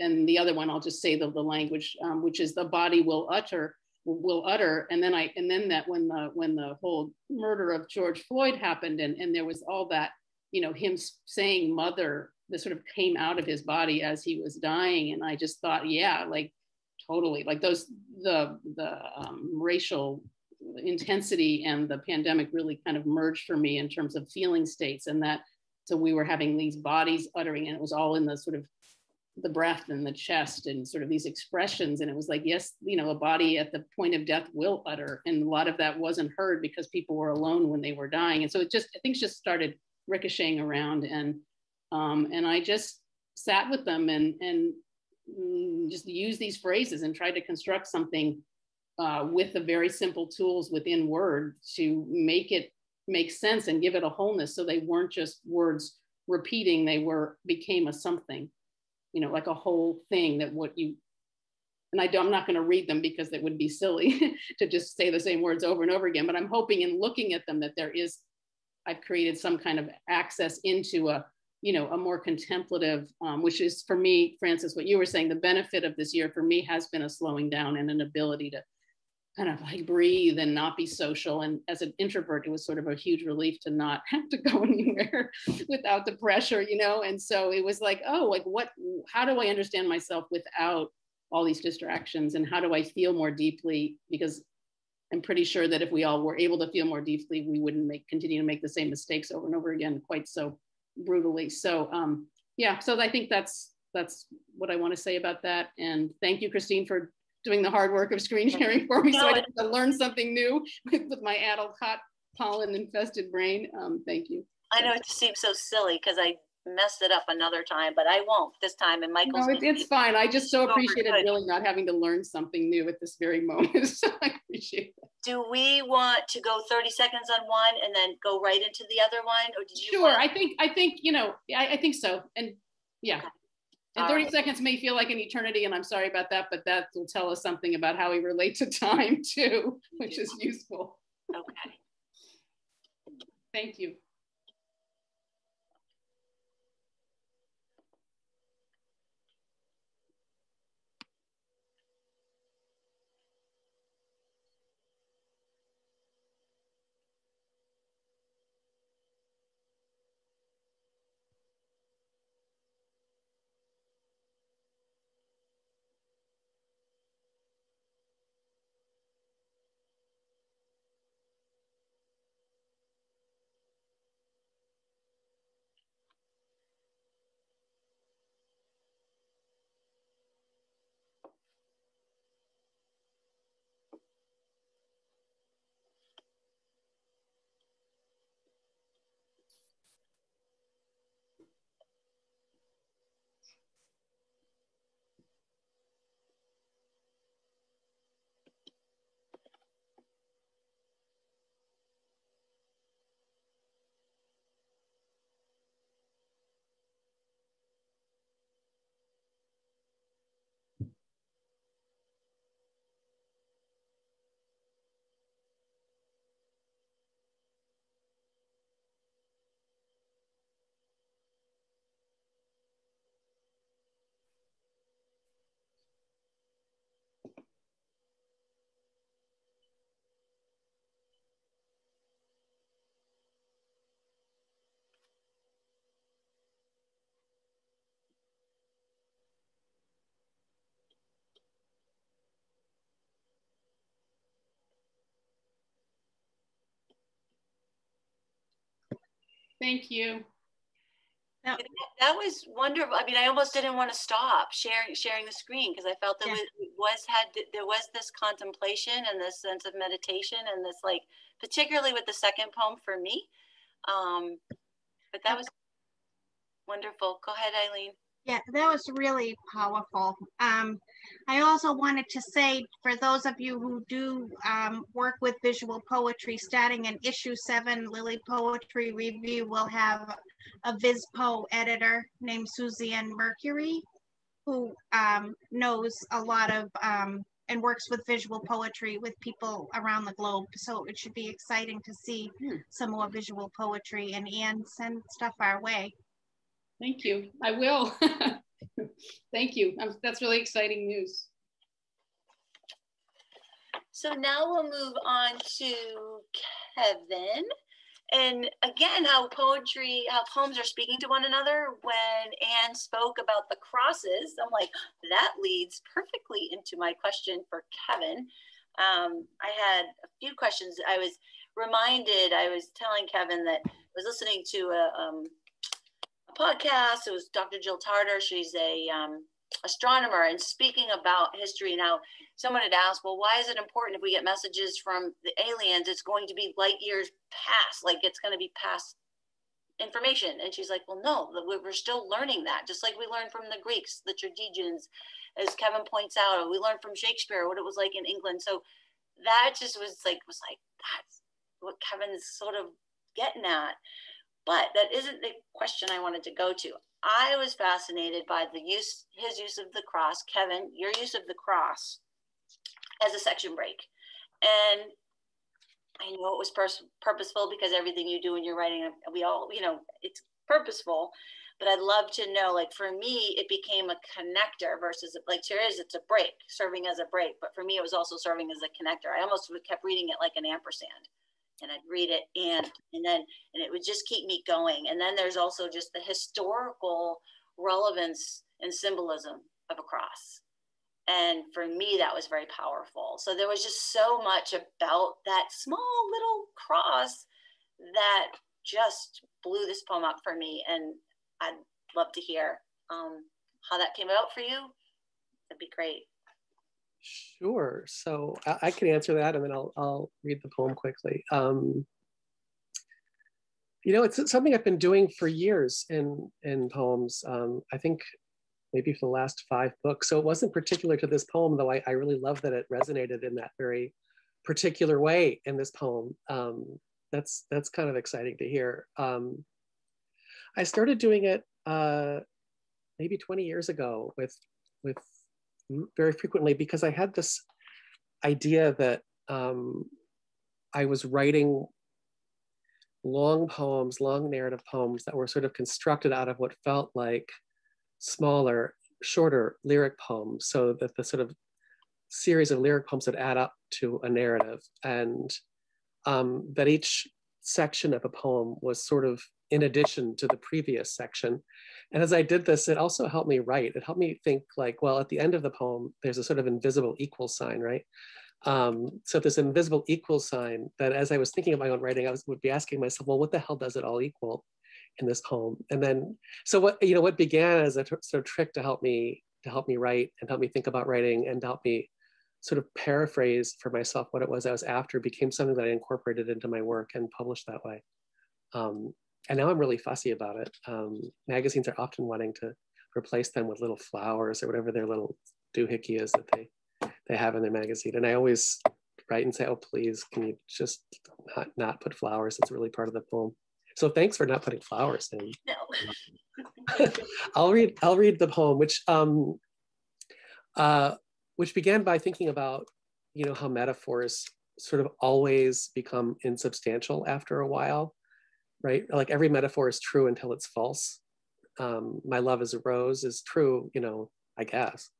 and the other one, I'll just say the, the language, um, which is the body will utter will utter. And then i and then that when the when the whole murder of george floyd happened and and there was all that you know him saying mother that sort of came out of his body as he was dying. And i just thought yeah like totally like those the the um, racial intensity and the pandemic really kind of merged for me in terms of feeling states and that so we were having these bodies uttering and it was all in the sort of the breath and the chest and sort of these expressions. And it was like yes you know a body at the point of death will utter. And a lot of that wasn't heard because people were alone when they were dying. And so it just things just started ricocheting around. And um, and i just sat with them and and mm, just use these phrases and tried to construct something uh, with the very simple tools within word to make it make sense and give it a wholeness. So they weren't just words repeating they were became a something you know, like a whole thing that what you, and I do i'm not going to read them because it would be silly to just say the same words over and over again, but I'm hoping in looking at them that there is, I've created some kind of access into a, you know, a more contemplative, um, which is for me, Frances, what you were saying, the benefit of this year for me has been a slowing down and an ability to kind of like breathe and not be social. And as an introvert, it was sort of a huge relief to not have to go anywhere without the pressure, you know? And so it was like, oh, like what, how do I understand myself without all these distractions? And how do I feel more deeply? Because I'm pretty sure that if we all were able to feel more deeply, we wouldn't make, continue to make the same mistakes over and over again quite so brutally. So um, yeah, so I think that's, that's what I want to say about that. And thank you, Christine, for doing the hard work of screen sharing for me no, so I had to learn something new with, with my adult hot pollen infested brain. Um, thank you. I know it seems so silly because I messed it up another time, but I won't this time. And Michael's. No, it's fine. I just so appreciated really not having to learn something new at this very moment. so I appreciate that. Do we want to go 30 seconds on one and then go right into the other one, or did you? Sure. I think I think you know I, I think so, and yeah. Okay. And 30 seconds may feel like an eternity, and I'm sorry about that, but that will tell us something about how we relate to time too, which is useful. Okay. Thank you. Thank you. Now, that was wonderful. I mean, I almost didn't want to stop sharing sharing the screen because I felt that yeah. it was had there was this contemplation and this sense of meditation and this like particularly with the second poem for me. Um, but that was wonderful. Go ahead, Eileen. Yeah, that was really powerful. Um, I also wanted to say for those of you who do um, work with visual poetry, starting in issue seven, Lily Poetry Review will have a VisPo editor named Suzanne Mercury, who um, knows a lot of um, and works with visual poetry with people around the globe. So it should be exciting to see hmm. some more visual poetry and Anne send stuff our way. Thank you. I will. Thank you. I'm, that's really exciting news. So now we'll move on to Kevin. And again, how poetry, how poems are speaking to one another. When Anne spoke about the crosses, I'm like, that leads perfectly into my question for Kevin. Um, I had a few questions. I was reminded, I was telling Kevin that I was listening to a, um, podcast. It was Dr. Jill Tarter. She's a um, astronomer and speaking about history. Now, someone had asked, well, why is it important if we get messages from the aliens? It's going to be light years past, like it's going to be past information. And she's like, well, no, we're still learning that, just like we learned from the Greeks, the tragedians, as Kevin points out, we learned from Shakespeare what it was like in England. So that just was like, was like, that's what Kevin's sort of getting at. But that isn't the question I wanted to go to. I was fascinated by the use, his use of the cross, Kevin, your use of the cross as a section break. And I know it was purposeful because everything you do in your writing, we all, you know, it's purposeful. But I'd love to know, like for me, it became a connector versus like Therese, it's a break, serving as a break. But for me, it was also serving as a connector. I almost kept reading it like an ampersand and I'd read it and and then and it would just keep me going. And then there's also just the historical relevance and symbolism of a cross. And for me, that was very powerful. So there was just so much about that small little cross that just blew this poem up for me. And I'd love to hear um, how that came out for you. That'd be great. Sure. So I, I, can answer that and then I'll, I'll read the poem quickly. Um, you know, it's, it's, something I've been doing for years in, in poems. Um, I think maybe for the last five books. So it wasn't particular to this poem, though I, I really love that it resonated in that very particular way in this poem. Um, that's, that's kind of exciting to hear. Um, I started doing it uh, maybe 20 years ago with, with very frequently because I had this idea that um, I was writing long poems, long narrative poems that were sort of constructed out of what felt like smaller, shorter lyric poems, so that the sort of series of lyric poems would add up to a narrative, and um, that each section of a poem was sort of in addition to the previous section. And as I did this, it also helped me write. It helped me think like, well, at the end of the poem, there's a sort of invisible equal sign, right? Um, so this invisible equal sign that as I was thinking of my own writing, I was, would be asking myself, well, what the hell does it all equal in this poem? And then, so what, you know, what began as a sort of trick to help me, to help me write and help me think about writing and help me sort of paraphrase for myself what it was I was after became something that I incorporated into my work and published that way. Um, and now I'm really fussy about it. Um, magazines are often wanting to replace them with little flowers or whatever their little doohickey is that they they have in their magazine. And I always write and say, "Oh, please, can you just not not put flowers? It's really part of the poem." So thanks for not putting flowers in. No. I'll read. I'll read the poem, which um, uh, which began by thinking about, you know, how metaphors sort of always become insubstantial after a while right? Like every metaphor is true until it's false. Um, my love is a rose is true, you know, I guess.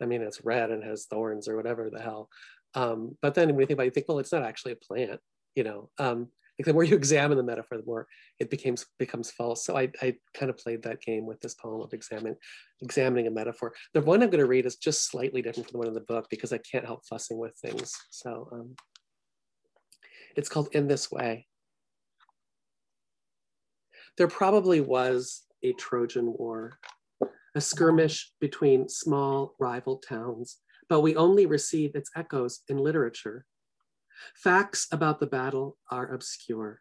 I mean, it's red and has thorns or whatever the hell. Um, but then when you think about it, you think, well, it's not actually a plant, you know. Um, like the more you examine the metaphor, the more it becomes becomes false. So I, I kind of played that game with this poem of examining examining a metaphor. The one I'm going to read is just slightly different from the one in the book because I can't help fussing with things. So um, it's called In This Way. There probably was a Trojan War, a skirmish between small rival towns, but we only receive its echoes in literature. Facts about the battle are obscure,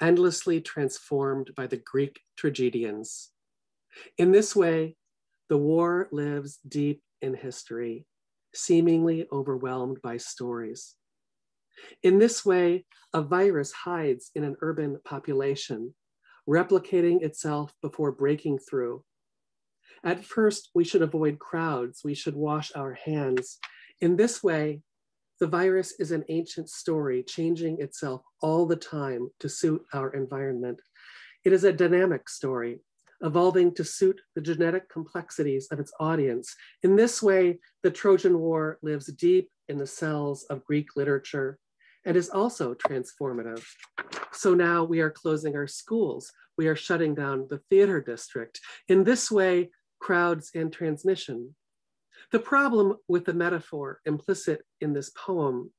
endlessly transformed by the Greek tragedians. In this way, the war lives deep in history, seemingly overwhelmed by stories. In this way, a virus hides in an urban population, replicating itself before breaking through. At first, we should avoid crowds. We should wash our hands. In this way, the virus is an ancient story, changing itself all the time to suit our environment. It is a dynamic story, evolving to suit the genetic complexities of its audience. In this way, the Trojan War lives deep in the cells of Greek literature and is also transformative. So now we are closing our schools. We are shutting down the theater district. In this way, crowds and transmission. The problem with the metaphor implicit in this poem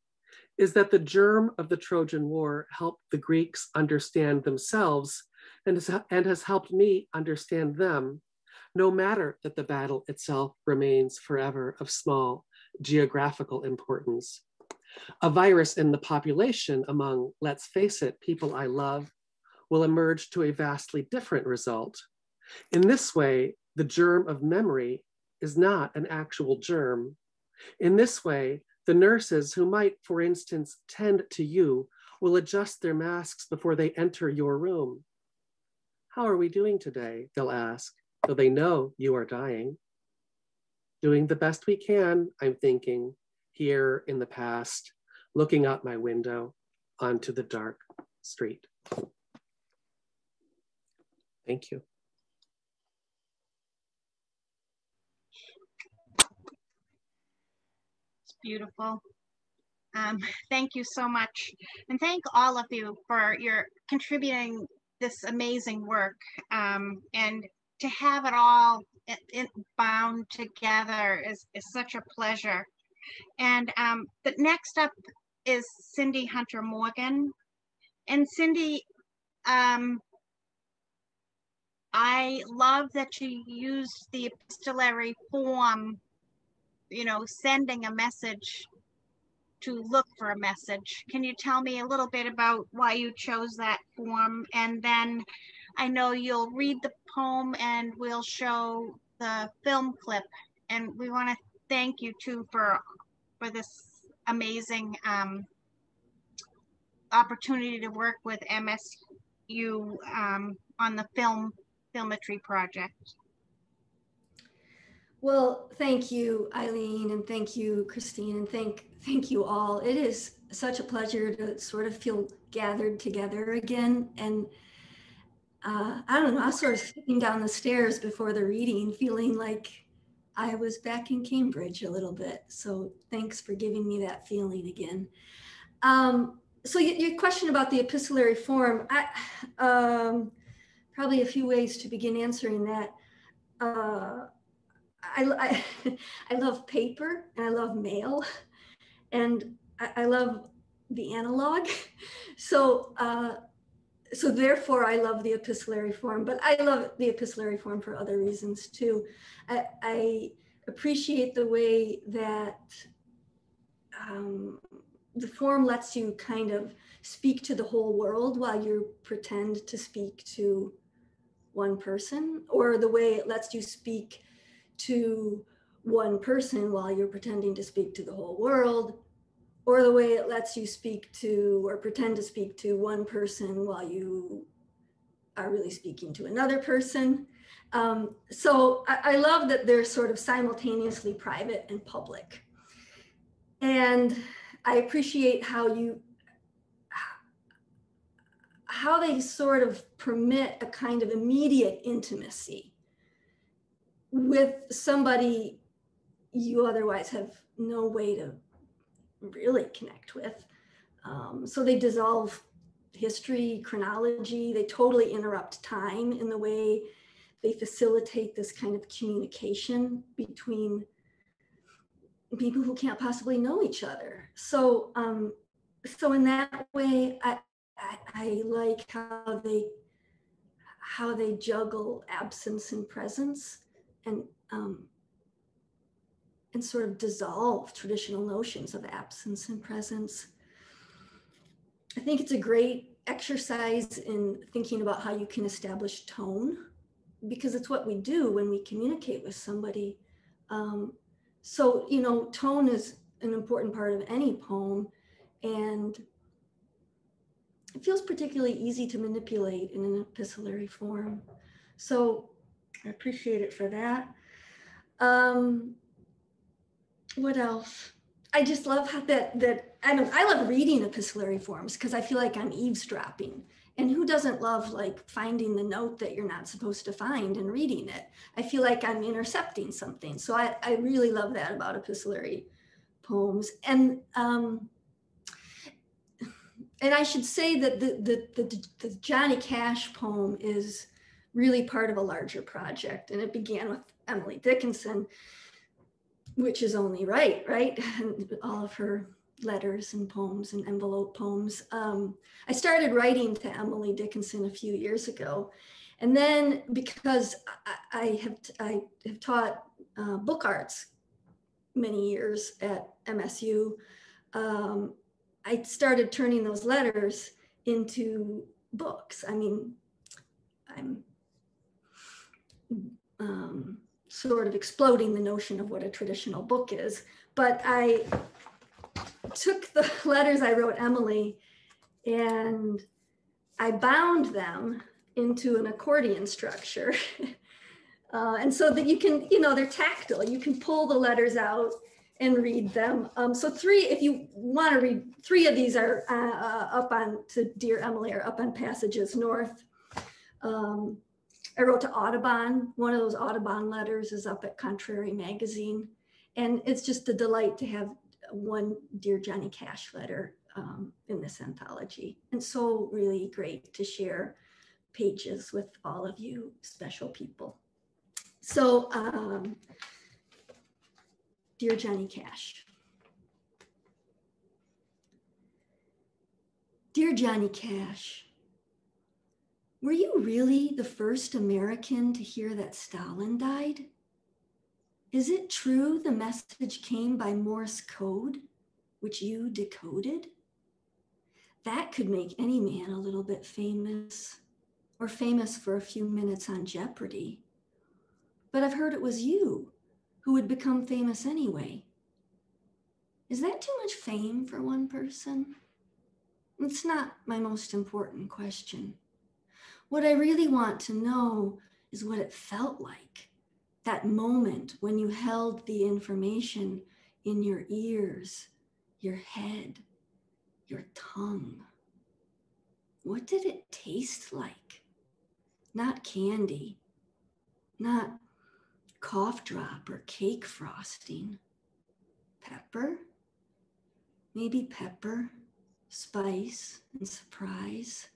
is that the germ of the Trojan War helped the Greeks understand themselves and has, and has helped me understand them, no matter that the battle itself remains forever of small geographical importance. A virus in the population among, let's face it, people I love, will emerge to a vastly different result. In this way, the germ of memory is not an actual germ. In this way, the nurses who might, for instance, tend to you will adjust their masks before they enter your room. How are we doing today? They'll ask, though they know you are dying. Doing the best we can, I'm thinking, here in the past, looking out my window onto the dark street. Thank you. It's beautiful. Um, thank you so much. And thank all of you for your contributing this amazing work um, and to have it all bound together is, is such a pleasure. And um, but next up is Cindy Hunter Morgan. And Cindy, um, I love that you use the epistolary form, you know, sending a message to look for a message. Can you tell me a little bit about why you chose that form? And then I know you'll read the poem and we'll show the film clip. And we want to thank you too for for this amazing um, opportunity to work with MSU um, on the film filmetry project. Well, thank you, Eileen, and thank you, Christine, and thank thank you all. It is such a pleasure to sort of feel gathered together again. And uh, I don't know, I was sort of sitting down the stairs before the reading, feeling like I was back in Cambridge a little bit. So thanks for giving me that feeling again. Um, so your question about the epistolary form, I, um, probably a few ways to begin answering that. Uh, I, I, I, love paper and I love mail and I, I love the analog. So, uh, so therefore I love the epistolary form, but I love the epistolary form for other reasons too. I, I appreciate the way that um, the form lets you kind of speak to the whole world while you pretend to speak to one person, or the way it lets you speak to one person while you're pretending to speak to the whole world, or the way it lets you speak to or pretend to speak to one person while you are really speaking to another person. Um, so I, I love that they're sort of simultaneously private and public. And I appreciate how you how they sort of permit a kind of immediate intimacy with somebody you otherwise have no way to really connect with. Um, so they dissolve history, chronology, they totally interrupt time in the way they facilitate this kind of communication between people who can't possibly know each other. So, um, so in that way, I, I, I like how they how they juggle absence and presence and um, and sort of dissolve traditional notions of absence and presence. I think it's a great exercise in thinking about how you can establish tone because it's what we do when we communicate with somebody. Um, so, you know, tone is an important part of any poem and it feels particularly easy to manipulate in an epistolary form. So I appreciate it for that. Um, what else? I just love how that that I mean I love reading epistolary forms because I feel like I'm eavesdropping. And who doesn't love like finding the note that you're not supposed to find and reading it? I feel like I'm intercepting something. So I, I really love that about epistolary poems. And um, and I should say that the, the, the, the Johnny Cash poem is really part of a larger project. And it began with Emily Dickinson, which is only right, right? And all of her letters and poems and envelope poems. Um, I started writing to Emily Dickinson a few years ago. And then because I, I have, I have taught uh, book arts many years at MSU, um, I started turning those letters into books. I mean, I'm um, sort of exploding the notion of what a traditional book is, but I took the letters I wrote Emily and I bound them into an accordion structure. uh, and so that you can, you know, they're tactile. You can pull the letters out and read them. Um, so three, if you want to read, three of these are uh, uh, up on to Dear Emily are up on Passages North. Um, I wrote to Audubon. One of those Audubon letters is up at Contrary Magazine. And it's just a delight to have one Dear Johnny Cash letter um, in this anthology. And so really great to share pages with all of you special people. So um, Dear Johnny Cash. Dear Johnny Cash, were you really the first American to hear that Stalin died? Is it true the message came by Morse code, which you decoded? That could make any man a little bit famous, or famous for a few minutes on Jeopardy. But I've heard it was you who would become famous anyway. Is that too much fame for one person? It's not my most important question. What I really want to know is what it felt like that moment when you held the information in your ears, your head, your tongue. What did it taste like? Not candy, not cough drop or cake frosting. Pepper? Maybe pepper, spice, and surprise.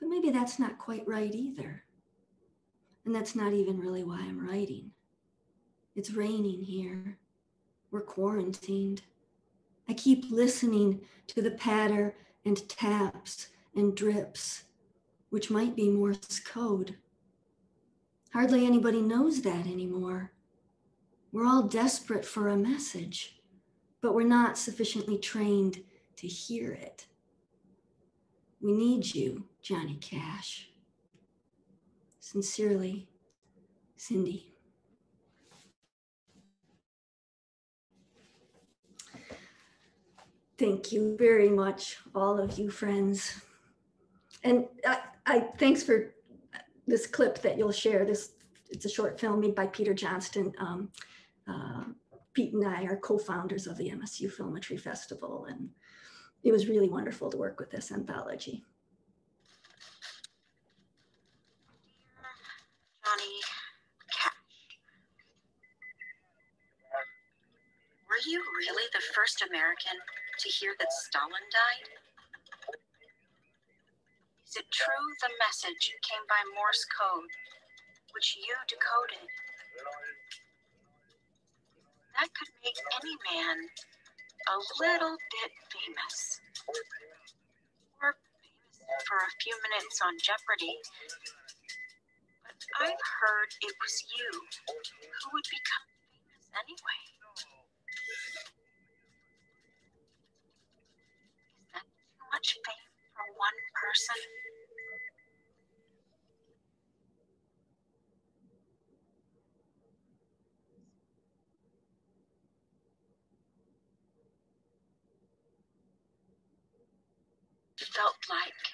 But maybe that's not quite right either. And that's not even really why I'm writing. It's raining here. We're quarantined. I keep listening to the patter and taps and drips, which might be Morse code. Hardly anybody knows that anymore. We're all desperate for a message, but we're not sufficiently trained to hear it. We need you, Johnny Cash. Sincerely, Cindy. Thank you very much, all of you friends. And I, I thanks for this clip that you'll share. This it's a short film made by Peter Johnston. Um, uh, Pete and I are co-founders of the MSU Filmetry Festival, and it was really wonderful to work with this anthology. Johnny Cash. Were you really the first American to hear that Stalin died? Is it true the message came by Morse code, which you decoded? That could make any man a little bit famous. Or famous for a few minutes on Jeopardy! But I've heard it was you who would become famous anyway. Is that too much fame for one person? felt like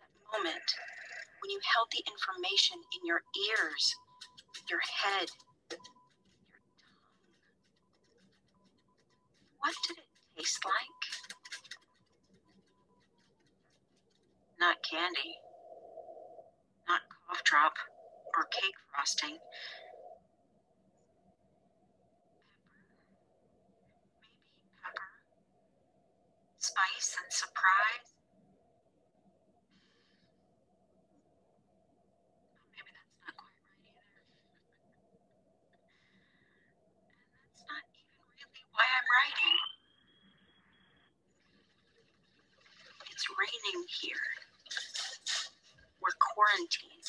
that moment when you held the information in your ears, your head, your tongue. What did it taste like? Not candy, not cough drop or cake frosting. spice and surprise. Maybe that's not quite right either. And that's not even really why I'm writing. It's raining here. We're.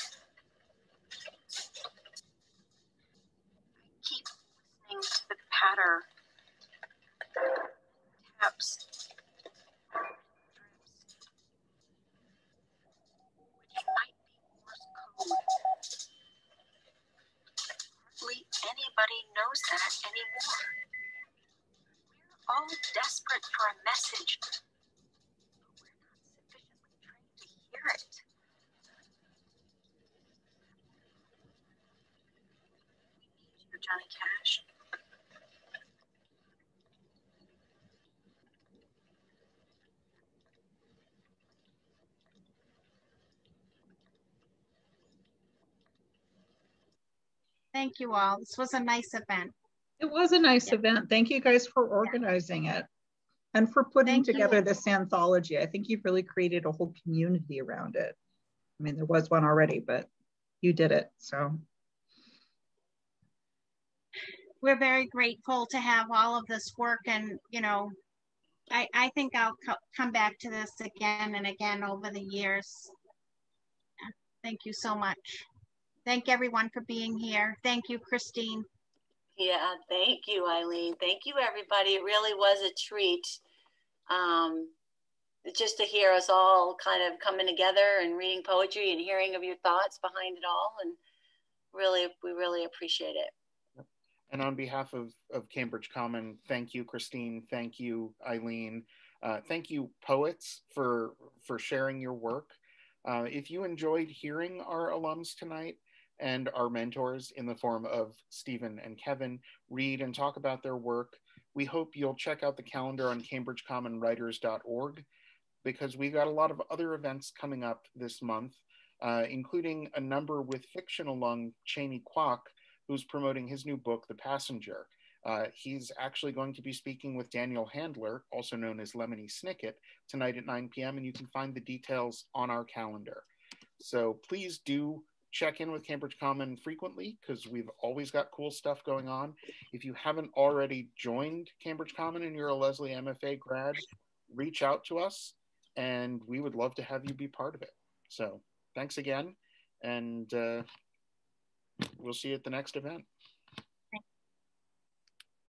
I keep listening to the patter taps Hardly anybody knows that anymore. We're all desperate for a message, but we're not sufficiently trained to hear it. We need you, Johnny Cash. Thank you all. This was a nice event. It was a nice Yeah. event. Thank you guys for organizing it and for putting Thank together you. this anthology. I think you've really created a whole community around it. I mean, there was one already, but you did it. So We're very grateful to have all of this work and, you know, I, I think I'll co- come back to this again and again over the years. Thank you so much. Thank everyone for being here. Thank you, Christine. Yeah, thank you, Eileen. Thank you, everybody. It really was a treat. Um, just to hear us all kind of coming together and reading poetry and hearing of your thoughts behind it all. And really, we really appreciate it. And on behalf of, of Cambridge Common, thank you, Christine. Thank you, Eileen. Uh, thank you, poets, for for sharing your work. Uh, if you enjoyed hearing our alums tonight and our mentors in the form of Steven and Kevin read and talk about their work, we hope you'll check out the calendar on cambridgecommonwriters.org because we've got a lot of other events coming up this month, uh, including a number with fiction along Chaney Kwak, who's promoting his new book, The Passenger. Uh, he's actually going to be speaking with Daniel Handler, also known as Lemony Snicket, tonight at 9 p.m., and you can find the details on our calendar. So please do check in with Cambridge Common frequently because we've always got cool stuff going on. If you haven't already joined Cambridge Common and you're a Lesley MFA grad, reach out to us and we would love to have you be part of it. So thanks again, and uh, we'll see you at the next event.